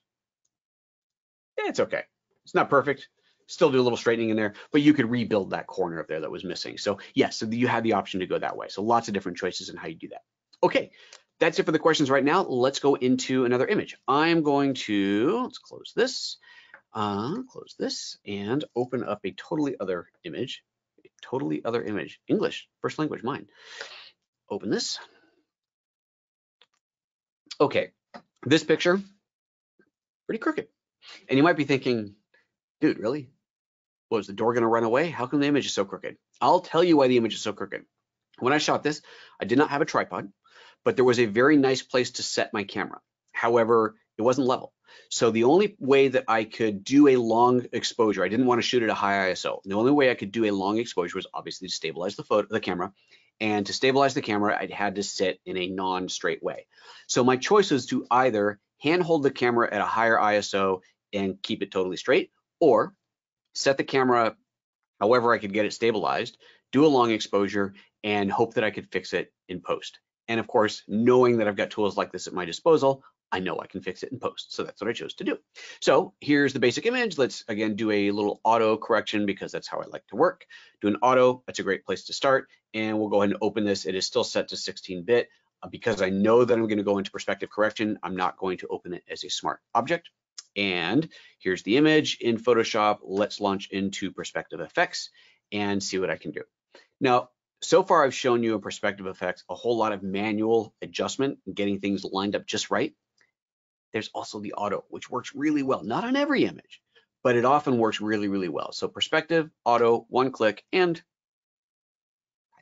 Yeah, it's okay. It's not perfect. still do a little straightening in there, but you could rebuild that corner up there that was missing. So yes, so you have the option to go that way. So lots of different choices in how you do that. Okay, that's it for the questions right now. Let's go into another image. I'm going to, let's close this, uh, close this and open up a totally other image, totally other image, English, first language, mine. Open this. Okay, this picture, pretty crooked. And you might be thinking, dude, really? Was the door gonna run away? How come the image is so crooked? I'll tell you why the image is so crooked. When I shot this, I did not have a tripod, but there was a very nice place to set my camera. However, it wasn't level. So the only way that I could do a long exposure, I didn't want to shoot at a high ISO. The only way I could do a long exposure was obviously to stabilize the photo, the camera. And to stabilize the camera, I had to sit in a non-straight way. So my choice was to either handhold the camera at a higher ISO and keep it totally straight, or set the camera however I could get it stabilized, do a long exposure, and hope that I could fix it in post. And of course, knowing that I've got tools like this at my disposal, I know I can fix it in post. So that's what I chose to do. So here's the basic image. Let's again do a little auto correction because that's how I like to work. Do an auto, that's a great place to start. And we'll go ahead and open this. It is still set to 16 bit. Uh, because I know that I'm gonna go into perspective correction, I'm not going to open it as a smart object. And here's the image in Photoshop. Let's launch into Perspective Efex and see what I can do. Now, so far I've shown you in Perspective Efex a whole lot of manual adjustment and getting things lined up just right. There's also the auto, which works really well, not on every image, but it often works really, really well. So perspective, auto, one click, and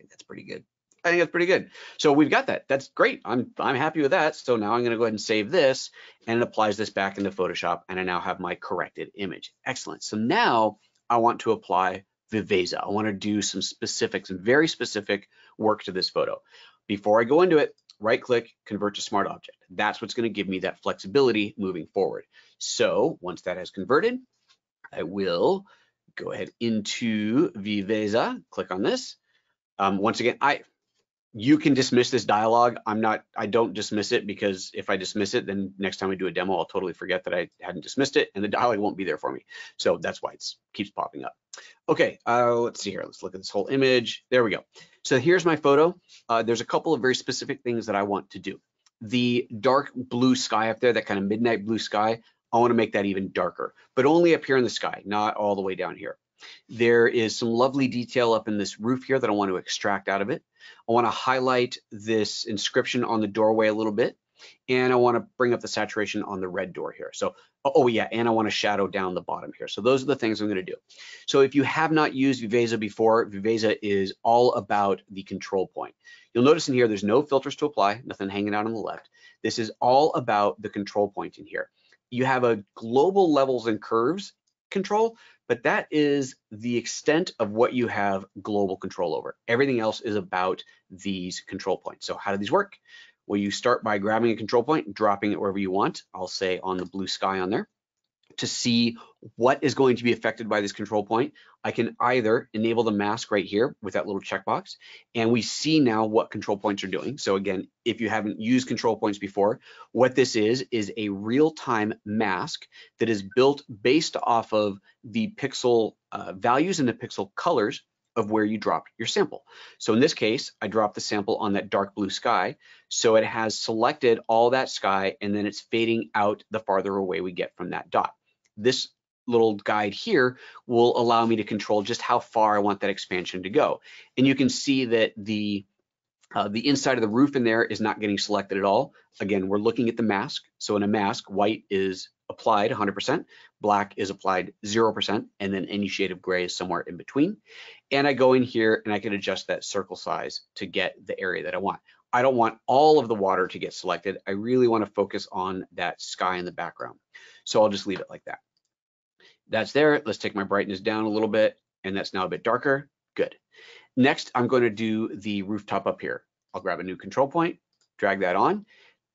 that's pretty good. I think that's pretty good. So we've got that. That's great. I'm I'm happy with that. So now I'm going to go ahead and save this and it applies this back into Photoshop and I now have my corrected image. Excellent. So now I want to apply Viveza. I want to do some specific, some very specific work to this photo. Before I go into it, right click, convert to smart object. That's what's going to give me that flexibility moving forward. So once that has converted, I will go ahead into Viveza, click on this. Um, once again, I you can dismiss this dialogue. I'm not, I don't dismiss it because if I dismiss it, then next time I do a demo, I'll totally forget that I hadn't dismissed it and the dialogue won't be there for me. So that's why it keeps popping up. Okay, uh, let's see here. Let's look at this whole image. There we go. So here's my photo. Uh, there's a couple of very specific things that I want to do. The dark blue sky up there, that kind of midnight blue sky, I want to make that even darker, but only up here in the sky, not all the way down here. There is some lovely detail up in this roof here that I want to extract out of it. I want to highlight this inscription on the doorway a little bit. And I want to bring up the saturation on the red door here. So, oh, oh yeah, and I want to shadow down the bottom here. So those are the things I'm going to do. So if you have not used Viveza before, Viveza is all about the control point. You'll notice in here, there's no filters to apply, nothing hanging out on the left. This is all about the control point in here. You have a global levels and curves control, but that is the extent of what you have global control over. Everything else is about these control points. So how do these work? Well, you start by grabbing a control point, dropping it wherever you want. I'll say on the blue sky on there to see what is going to be affected by this control point, I can either enable the mask right here with that little checkbox, and we see now what control points are doing. So again, if you haven't used control points before, what this is, is a real-time mask that is built based off of the pixel uh, values and the pixel colors of where you dropped your sample. So in this case, I dropped the sample on that dark blue sky. So it has selected all that sky and then it's fading out the farther away we get from that dot this little guide here will allow me to control just how far I want that expansion to go. And you can see that the uh, the inside of the roof in there is not getting selected at all. Again, we're looking at the mask. So in a mask, white is applied 100%, black is applied 0%, and then any shade of gray is somewhere in between. And I go in here and I can adjust that circle size to get the area that I want. I don't want all of the water to get selected. I really want to focus on that sky in the background. So I'll just leave it like that. That's there. Let's take my brightness down a little bit, and that's now a bit darker. Good. Next, I'm going to do the rooftop up here. I'll grab a new control point, drag that on.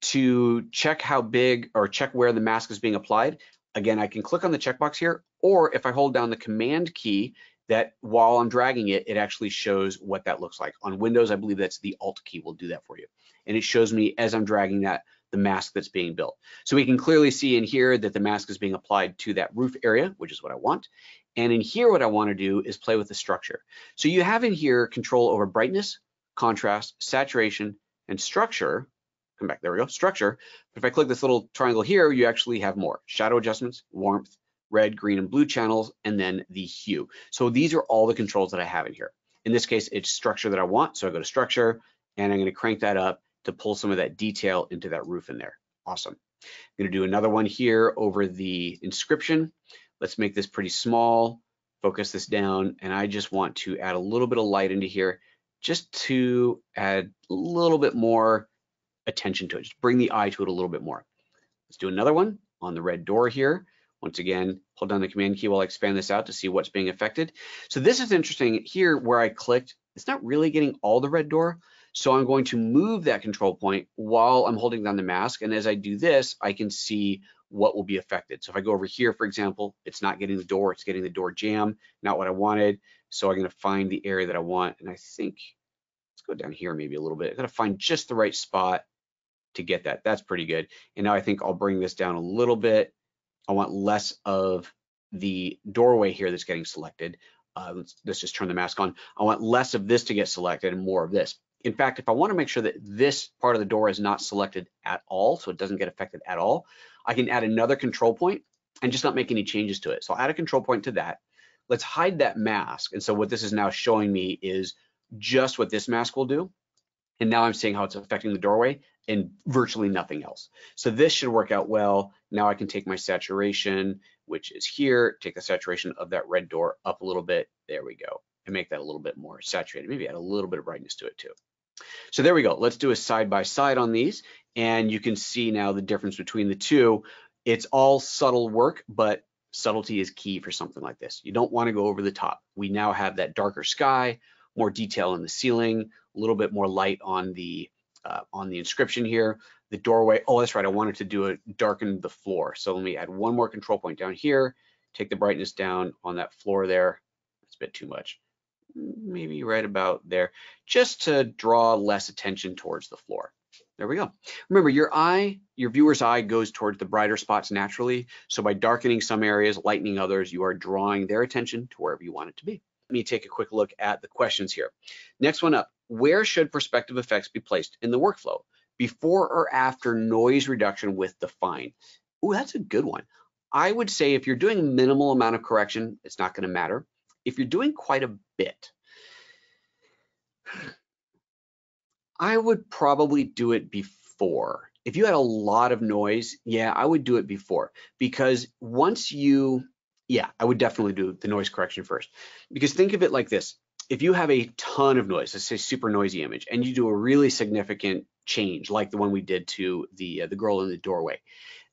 To check how big or check where the mask is being applied, again, I can click on the checkbox here, or if I hold down the command key, that while I'm dragging it, it actually shows what that looks like. On Windows, I believe that's the Alt key will do that for you. And it shows me as I'm dragging that, the mask that's being built. So we can clearly see in here that the mask is being applied to that roof area, which is what I want. And in here, what I wanna do is play with the structure. So you have in here control over brightness, contrast, saturation, and structure. Come back, there we go, structure. But if I click this little triangle here, you actually have more. Shadow adjustments, warmth, red, green, and blue channels, and then the hue. So these are all the controls that I have in here. In this case, it's structure that I want. So I go to structure, and I'm gonna crank that up to pull some of that detail into that roof in there. Awesome. I'm gonna do another one here over the inscription. Let's make this pretty small, focus this down, and I just want to add a little bit of light into here just to add a little bit more attention to it, just bring the eye to it a little bit more. Let's do another one on the red door here. Once again, hold down the command key while I expand this out to see what's being affected. So this is interesting here where I clicked, it's not really getting all the red door. So I'm going to move that control point while I'm holding down the mask. And as I do this, I can see what will be affected. So if I go over here, for example, it's not getting the door, it's getting the door jamb, not what I wanted. So I'm gonna find the area that I want. And I think, let's go down here maybe a little bit. I gotta find just the right spot to get that. That's pretty good. And now I think I'll bring this down a little bit. I want less of the doorway here that's getting selected. Uh, let's, let's just turn the mask on. I want less of this to get selected and more of this. In fact, if I want to make sure that this part of the door is not selected at all, so it doesn't get affected at all, I can add another control point and just not make any changes to it. So I'll add a control point to that. Let's hide that mask. And so what this is now showing me is just what this mask will do. And now I'm seeing how it's affecting the doorway and virtually nothing else. So this should work out well. Now I can take my saturation, which is here, take the saturation of that red door up a little bit. There we go. And make that a little bit more saturated. Maybe add a little bit of brightness to it too. So there we go. Let's do a side by side on these. And you can see now the difference between the two. It's all subtle work, but subtlety is key for something like this. You don't want to go over the top. We now have that darker sky, more detail in the ceiling, a little bit more light on the uh, on the inscription here. The doorway, oh, that's right. I wanted to do it darken the floor. So let me add one more control point down here, take the brightness down on that floor there. That's a bit too much maybe right about there, just to draw less attention towards the floor. There we go. Remember, your eye, your viewer's eye goes towards the brighter spots naturally. So by darkening some areas, lightening others, you are drawing their attention to wherever you want it to be. Let me take a quick look at the questions here. Next one up, where should Perspective Efex be placed in the workflow? Before or after noise reduction with Dfine? Oh, that's a good one. I would say if you're doing minimal amount of correction, it's not gonna matter if you're doing quite a bit, I would probably do it before. If you had a lot of noise, yeah, I would do it before because once you, yeah, I would definitely do the noise correction first. Because think of it like this. If you have a ton of noise, let's say super noisy image, and you do a really significant change like the one we did to the uh, the girl in the doorway,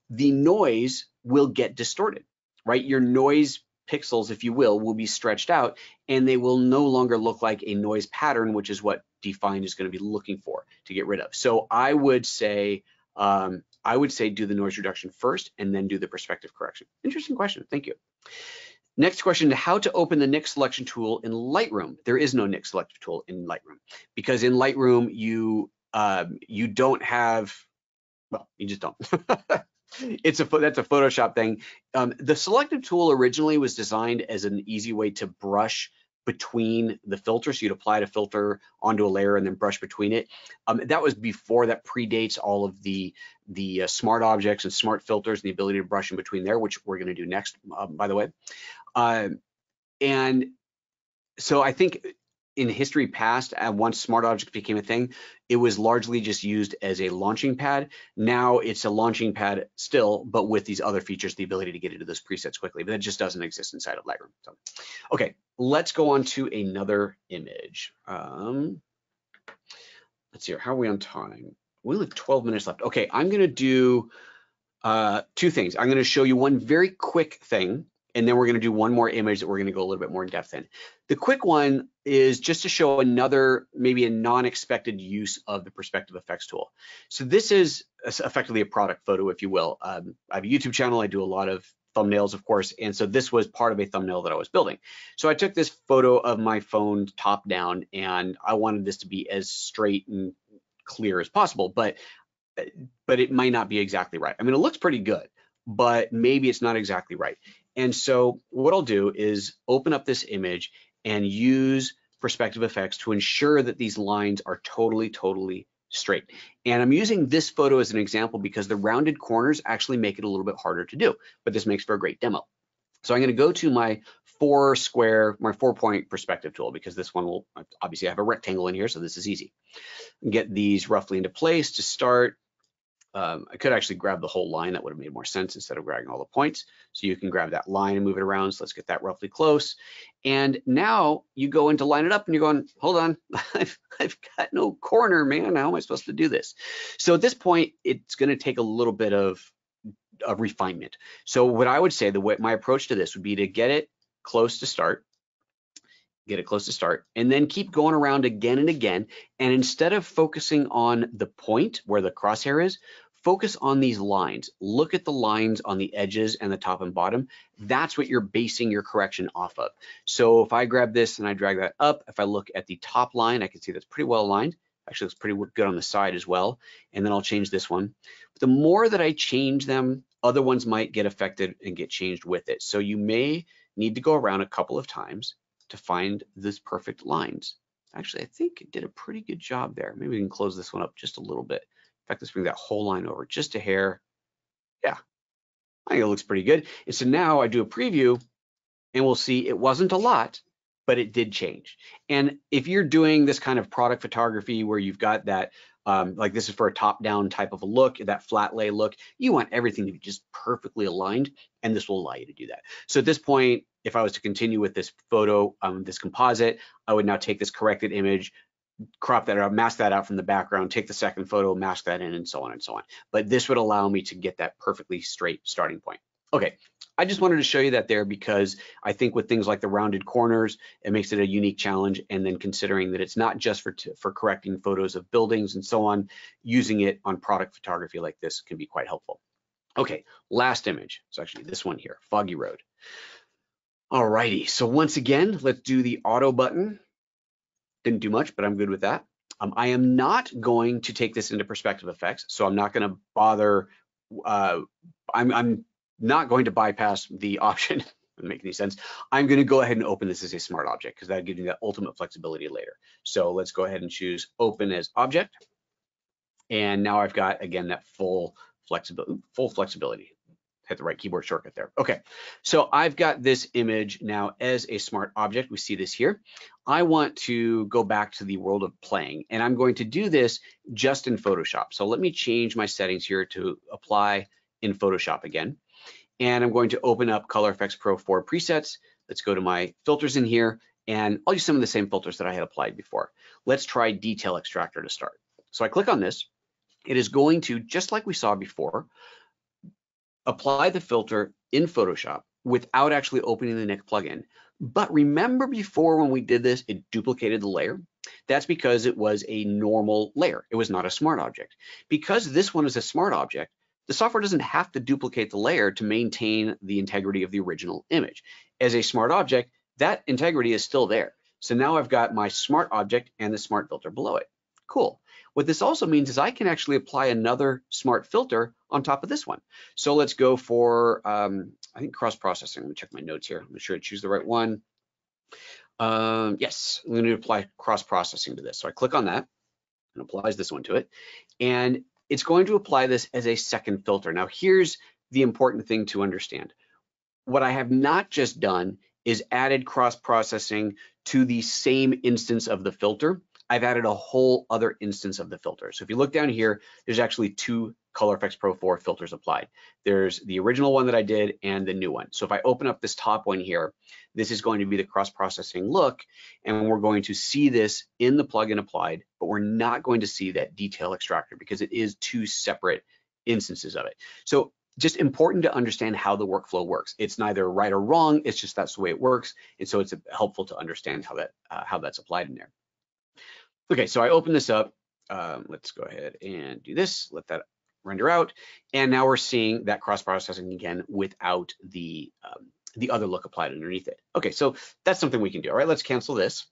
the noise will get distorted, right? Your noise pixels, if you will, will be stretched out and they will no longer look like a noise pattern, which is what Dfine is going to be looking for to get rid of. So I would say, um, I would say do the noise reduction first and then do the perspective correction. Interesting question. Thank you. Next question, how to open the Nik selection tool in Lightroom. There is no Nik selective tool in Lightroom because in Lightroom, you um, you don't have, well, you just don't. (laughs) it's a that's a Photoshop thing. Um, the selective tool originally was designed as an easy way to brush between the filters. So you'd apply a filter onto a layer and then brush between it. Um, that was before that predates all of the the uh, smart objects and smart filters and the ability to brush in between there, which we're going to do next, um, by the way. Uh, and so I think in history past, uh, once smart objects became a thing, it was largely just used as a launching pad. Now it's a launching pad still, but with these other features, the ability to get into those presets quickly, but that just doesn't exist inside of Lightroom. So, okay, let's go on to another image. Um, let's see here, how are we on time? We only have 12 minutes left. Okay, I'm gonna do uh, two things. I'm gonna show you one very quick thing and then we're going to do one more image that we're going to go a little bit more in depth in. The quick one is just to show another, maybe a non-expected use of the Perspective Efex tool. So this is effectively a product photo, if you will. Um, I have a YouTube channel. I do a lot of thumbnails, of course, and so this was part of a thumbnail that I was building. So I took this photo of my phone top down, and I wanted this to be as straight and clear as possible, but but it might not be exactly right. I mean, it looks pretty good, but maybe it's not exactly right. And so what I'll do is open up this image and use Perspective Efex to ensure that these lines are totally, totally straight. And I'm using this photo as an example because the rounded corners actually make it a little bit harder to do, but this makes for a great demo. So I'm gonna go to my four square, my four point perspective tool because this one will, obviously I have a rectangle in here, so this is easy. Get these roughly into place to start. Um, I could actually grab the whole line. That would have made more sense instead of grabbing all the points. So you can grab that line and move it around. So let's get that roughly close. And now you go into line it up and you're going, hold on, (laughs) I've, I've got no corner, man. How am I supposed to do this? So at this point, it's going to take a little bit of, of refinement. So what I would say, the way my approach to this would be to get it close to start, get it close to start, and then keep going around again and again. And instead of focusing on the point where the crosshair is, focus on these lines. Look at the lines on the edges and the top and bottom. That's what you're basing your correction off of. So if I grab this and I drag that up, if I look at the top line, I can see that's pretty well aligned. Actually looks pretty good on the side as well. And then I'll change this one. But the more that I change them, other ones might get affected and get changed with it. So you may need to go around a couple of times to find this perfect lines. Actually, I think it did a pretty good job there. Maybe we can close this one up just a little bit. In fact, let's bring that whole line over just a hair. Yeah, I think it looks pretty good. And so now I do a preview and we'll see it wasn't a lot, but it did change. And if you're doing this kind of product photography where you've got that, um, like this is for a top down type of a look, that flat lay look, you want everything to be just perfectly aligned and this will allow you to do that. So at this point, if I was to continue with this photo, um, this composite, I would now take this corrected image, crop that out, mask that out from the background, take the second photo, mask that in, and so on and so on. But this would allow me to get that perfectly straight starting point. Okay, I just wanted to show you that there because I think with things like the rounded corners, it makes it a unique challenge. And then considering that it's not just for, for correcting photos of buildings and so on, using it on product photography like this can be quite helpful. Okay, last image. It's actually this one here, Foggy Road. Alrighty, so once again, let's do the auto button didn't do much, but I'm good with that. Um, I am not going to take this into Perspective Efex, so I'm not going to bother. Uh, I'm, I'm not going to bypass the (laughs) option. make any sense. I'm going to go ahead and open this as a smart object because that gives me that ultimate flexibility later. So let's go ahead and choose open as object. And now I've got, again, that full flexibility, full flexibility hit the right keyboard shortcut there. Okay, so I've got this image now as a smart object. We see this here. I want to go back to the world of playing, and I'm going to do this just in Photoshop. So let me change my settings here to apply in Photoshop again. And I'm going to open up Color Efex Pro 4 presets. Let's go to my filters in here, and I'll use some of the same filters that I had applied before. Let's try Detail Extractor to start. So I click on this. It is going to, just like we saw before, apply the filter in Photoshop without actually opening the Nik plugin. But remember before when we did this, it duplicated the layer? That's because it was a normal layer. It was not a smart object. Because this one is a smart object, the software doesn't have to duplicate the layer to maintain the integrity of the original image. As a smart object, that integrity is still there. So now I've got my smart object and the smart filter below it. Cool. What this also means is I can actually apply another smart filter on top of this one. So let's go for, um, I think cross processing. Let me check my notes here. Make sure I choose the right one. Um, yes, I'm going to apply cross processing to this. So I click on that and applies this one to it. And it's going to apply this as a second filter. Now here's the important thing to understand. What I have not just done is added cross processing to the same instance of the filter. I've added a whole other instance of the filter. So if you look down here, there's actually two Color Efex Pro 4 filters applied. There's the original one that I did and the new one. So if I open up this top one here, this is going to be the cross-processing look, and we're going to see this in the plugin applied, but we're not going to see that detail extractor because it is two separate instances of it. So just important to understand how the workflow works. It's neither right or wrong, it's just that's the way it works. And so it's helpful to understand how that uh, how that's applied in there. Okay, so I open this up. Um, let's go ahead and do this, let that render out. And now we're seeing that cross-processing again without the, um, the other look applied underneath it. Okay, so that's something we can do. All right, let's cancel this.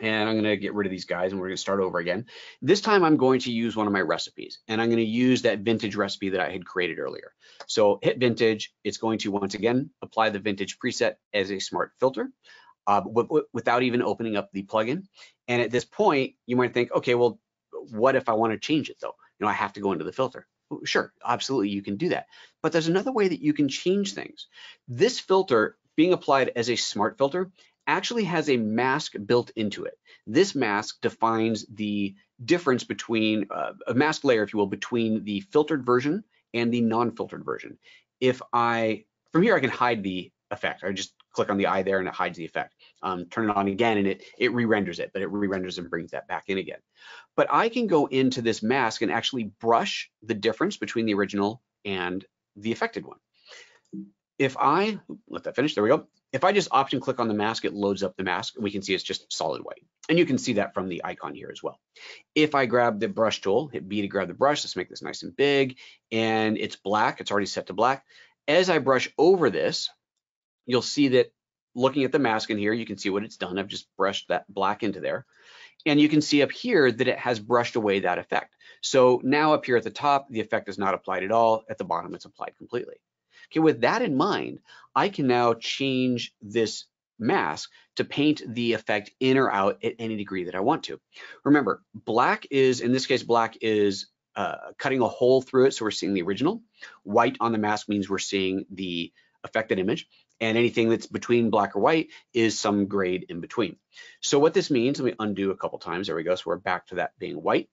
and I'm going to get rid of these guys and we're going to start over again. This time I'm going to use one of my recipes and I'm going to use that vintage recipe that I had created earlier. So hit vintage, it's going to once again apply the vintage preset as a smart filter uh, without even opening up the plugin. And at this point, you might think, okay, well, what if I want to change it though? You know, I have to go into the filter. Sure, absolutely, you can do that. But there's another way that you can change things. This filter being applied as a smart filter actually has a mask built into it. This mask defines the difference between uh, a mask layer, if you will, between the filtered version and the non-filtered version. If I, from here, I can hide the effect. I just click on the eye there and it hides the effect. Um, turn it on again and it, it re-renders it, but it re-renders and brings that back in again. But I can go into this mask and actually brush the difference between the original and the affected one. If I, let that finish, there we go. If I just option click on the mask, it loads up the mask and we can see it's just solid white. And you can see that from the icon here as well. If I grab the brush tool, hit B to grab the brush, let's make this nice and big, and it's black, it's already set to black. As I brush over this, you'll see that looking at the mask in here, you can see what it's done. I've just brushed that black into there. And you can see up here that it has brushed away that effect. So now up here at the top, the effect is not applied at all. At the bottom, it's applied completely. Okay, with that in mind, I can now change this mask to paint the effect in or out at any degree that I want to. Remember, black is, in this case, black is uh, cutting a hole through it, so we're seeing the original. White on the mask means we're seeing the affected image, and anything that's between black or white is some grade in between. So what this means, let me undo a couple times, there we go, so we're back to that being white.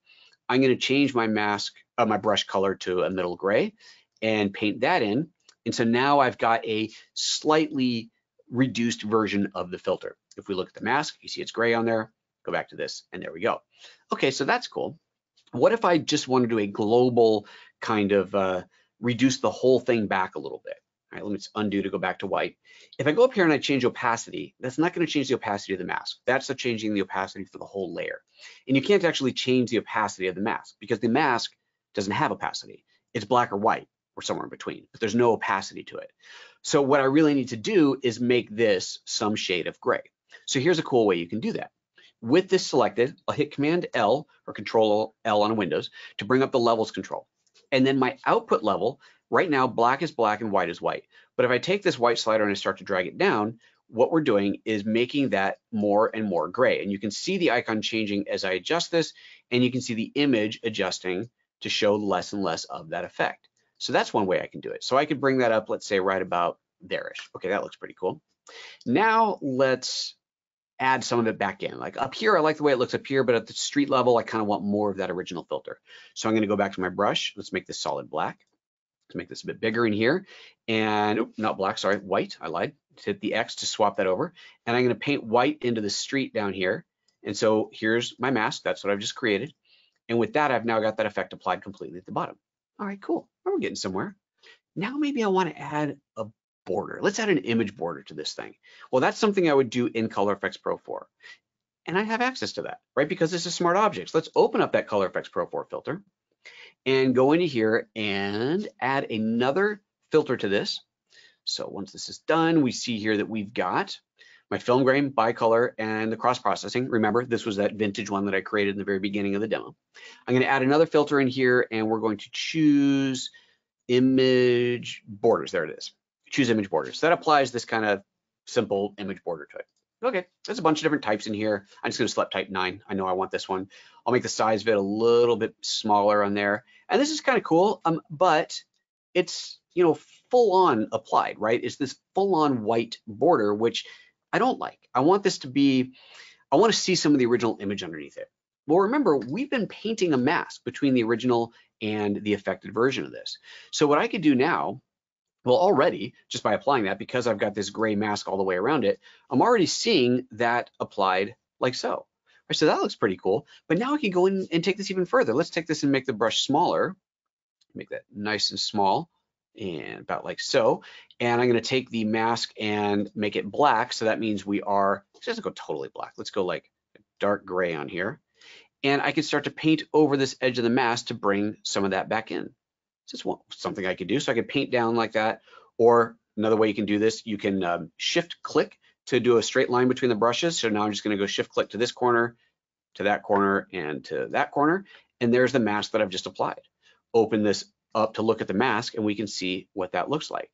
I'm gonna change my mask, uh, my brush color to a middle gray and paint that in, and so now I've got a slightly reduced version of the filter. If we look at the mask, you see it's gray on there, go back to this, and there we go. Okay, so that's cool. What if I just want to do a global kind of uh, reduce the whole thing back a little bit? Let me undo to go back to white. If I go up here and I change opacity, that's not going to change the opacity of the mask. That's changing the opacity for the whole layer. And you can't actually change the opacity of the mask because the mask doesn't have opacity. It's black or white or somewhere in between, but there's no opacity to it. So what I really need to do is make this some shade of gray. So here's a cool way you can do that. With this selected, I'll hit Command L or Control L on Windows to bring up the levels control. And then my output level, right now, black is black and white is white. But if I take this white slider and I start to drag it down, what we're doing is making that more and more gray. And you can see the icon changing as I adjust this, and you can see the image adjusting to show less and less of that effect. So that's one way I can do it. So I could bring that up, let's say right about there-ish. Okay, that looks pretty cool. Now let's add some of it back in. Like up here, I like the way it looks up here, but at the street level, I kind of want more of that original filter. So I'm gonna go back to my brush. Let's make this solid black. Let's make this a bit bigger in here. And not black, sorry, white, I lied. Hit the X to swap that over. And I'm gonna paint white into the street down here. And so here's my mask, that's what I've just created. And with that, I've now got that effect applied completely at the bottom. All right, cool. we're getting somewhere. Now maybe I want to add a border. Let's add an image border to this thing. Well, that's something I would do in Color Efex Pro 4. And I have access to that, right? Because this is smart objects. Let's open up that Color Efex Pro 4 filter and go into here and add another filter to this. So once this is done, we see here that we've got my film grain, bicolor, and the cross processing. Remember, this was that vintage one that I created in the very beginning of the demo. I'm gonna add another filter in here and we're going to choose image borders. There it is. Choose image borders. That applies this kind of simple image border to it. Okay, there's a bunch of different types in here. I'm just gonna select type nine. I know I want this one. I'll make the size of it a little bit smaller on there. And this is kind of cool, um, but it's, you know, full on applied, right? It's this full on white border, which I don't like. I want this to be, I want to see some of the original image underneath it. Well, remember, we've been painting a mask between the original and the affected version of this. So what I could do now, well, already, just by applying that, because I've got this gray mask all the way around it, I'm already seeing that applied like so. Right, so that looks pretty cool. But now I can go in and take this even further. Let's take this and make the brush smaller. Make that nice and small and about like so. And I'm going to take the mask and make it black. So that means we are, it doesn't go totally black. Let's go like dark gray on here. And I can start to paint over this edge of the mask to bring some of that back in. Just something I could do. So I could paint down like that. Or another way you can do this, you can um, shift click to do a straight line between the brushes. So now I'm just gonna go shift click to this corner, to that corner, and to that corner. And there's the mask that I've just applied. Open this up to look at the mask and we can see what that looks like.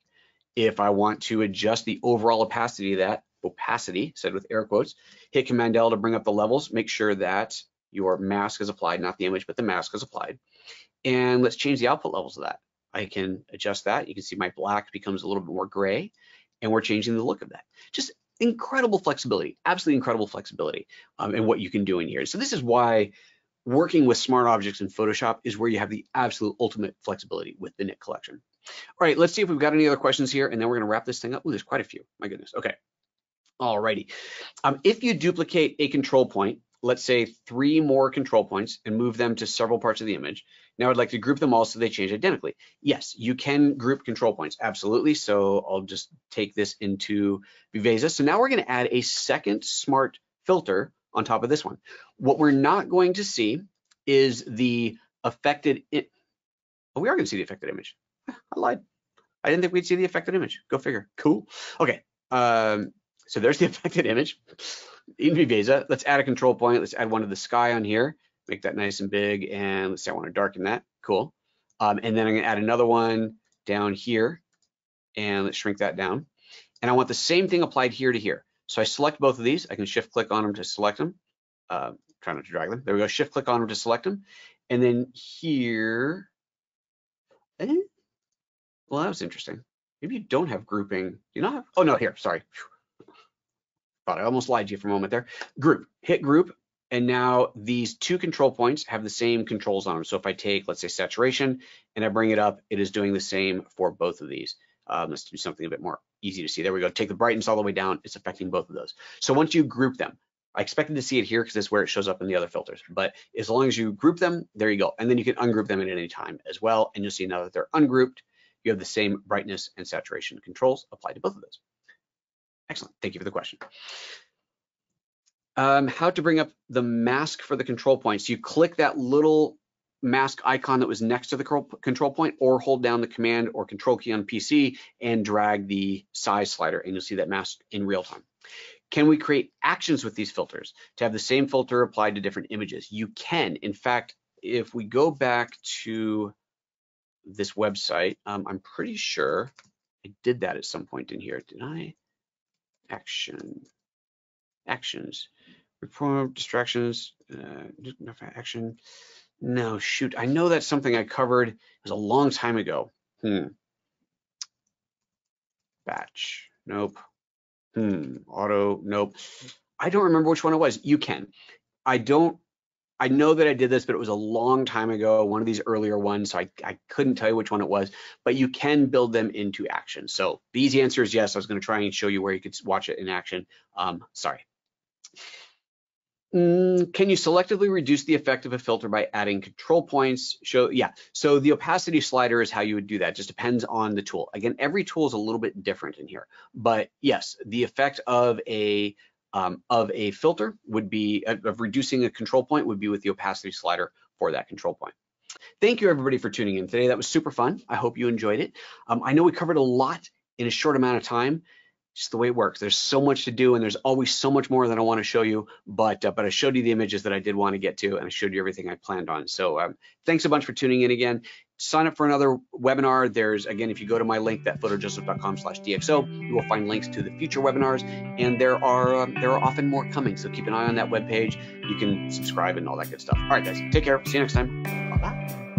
If I want to adjust the overall opacity of that, opacity, said with air quotes, hit Command L to bring up the levels, make sure that your mask is applied, not the image, but the mask is applied. And let's change the output levels of that. I can adjust that. You can see my black becomes a little bit more gray and we're changing the look of that. Just incredible flexibility, absolutely incredible flexibility um, and what you can do in here. So this is why working with smart objects in Photoshop is where you have the absolute ultimate flexibility with the Nik collection. All right, let's see if we've got any other questions here, and then we're gonna wrap this thing up. Ooh, there's quite a few, my goodness, okay. Alrighty, um, if you duplicate a control point, let's say three more control points and move them to several parts of the image. Now I'd like to group them all so they change identically. Yes, you can group control points, absolutely. So I'll just take this into Viveza. So now we're gonna add a second smart filter on top of this one. What we're not going to see is the affected, oh, we are gonna see the affected image. I lied. I didn't think we'd see the affected image. Go figure. Cool. Okay. Um, so there's the (laughs) affected image in Viveza. Let's add a control point. Let's add one to the sky on here. Make that nice and big. And let's say I want to darken that. Cool. Um, and then I'm going to add another one down here. And let's shrink that down. And I want the same thing applied here to here. So I select both of these. I can shift click on them to select them. Uh, try not to drag them. There we go. Shift click on them to select them. And then here, eh, well, that was interesting. Maybe you don't have grouping. Do you not have? Oh no, here. Sorry. Thought I almost lied to you for a moment there. Group. Hit group. And now these two control points have the same controls on them. So if I take, let's say, saturation, and I bring it up, it is doing the same for both of these. Um, let's do something a bit more easy to see. There we go. Take the brightness all the way down. It's affecting both of those. So once you group them, I expected to see it here because that's where it shows up in the other filters. But as long as you group them, there you go. And then you can ungroup them at any time as well. And you'll see now that they're ungrouped, you have the same brightness and saturation controls applied to both of those. Excellent. Thank you for the question. Um, how to bring up the mask for the control points. You click that little mask icon that was next to the control point or hold down the command or control key on PC and drag the size slider and you'll see that mask in real time. Can we create actions with these filters to have the same filter applied to different images? You can. In fact, if we go back to this website, um, I'm pretty sure I did that at some point in here. Did I? Action, actions, report distractions, uh, action. No, shoot. I know that's something I covered. It was a long time ago. Hmm. Batch. Nope. Hmm. Auto. Nope. I don't remember which one it was. You can. I don't. I know that I did this, but it was a long time ago, one of these earlier ones, so I, I couldn't tell you which one it was, but you can build them into action. So the easy answer is yes. I was going to try and show you where you could watch it in action. Um, sorry. Mm, can you selectively reduce the effect of a filter by adding control points? Show, yeah. So the opacity slider is how you would do that. Just depends on the tool. Again, every tool is a little bit different in here, but yes, the effect of a um, of a filter would be of reducing a control point would be with the opacity slider for that control point. Thank you everybody for tuning in today. That was super fun. I hope you enjoyed it. Um, I know we covered a lot in a short amount of time just the way it works. There's so much to do, and there's always so much more that I want to show you. But uh, but I showed you the images that I did want to get to, and I showed you everything I planned on. So um, thanks a bunch for tuning in again. Sign up for another webinar. There's again, if you go to my link, that thatphotojoseph.com/dxo, you will find links to the future webinars, and there are um, there are often more coming. So keep an eye on that webpage. You can subscribe and all that good stuff. All right, guys, take care. See you next time. Bye bye.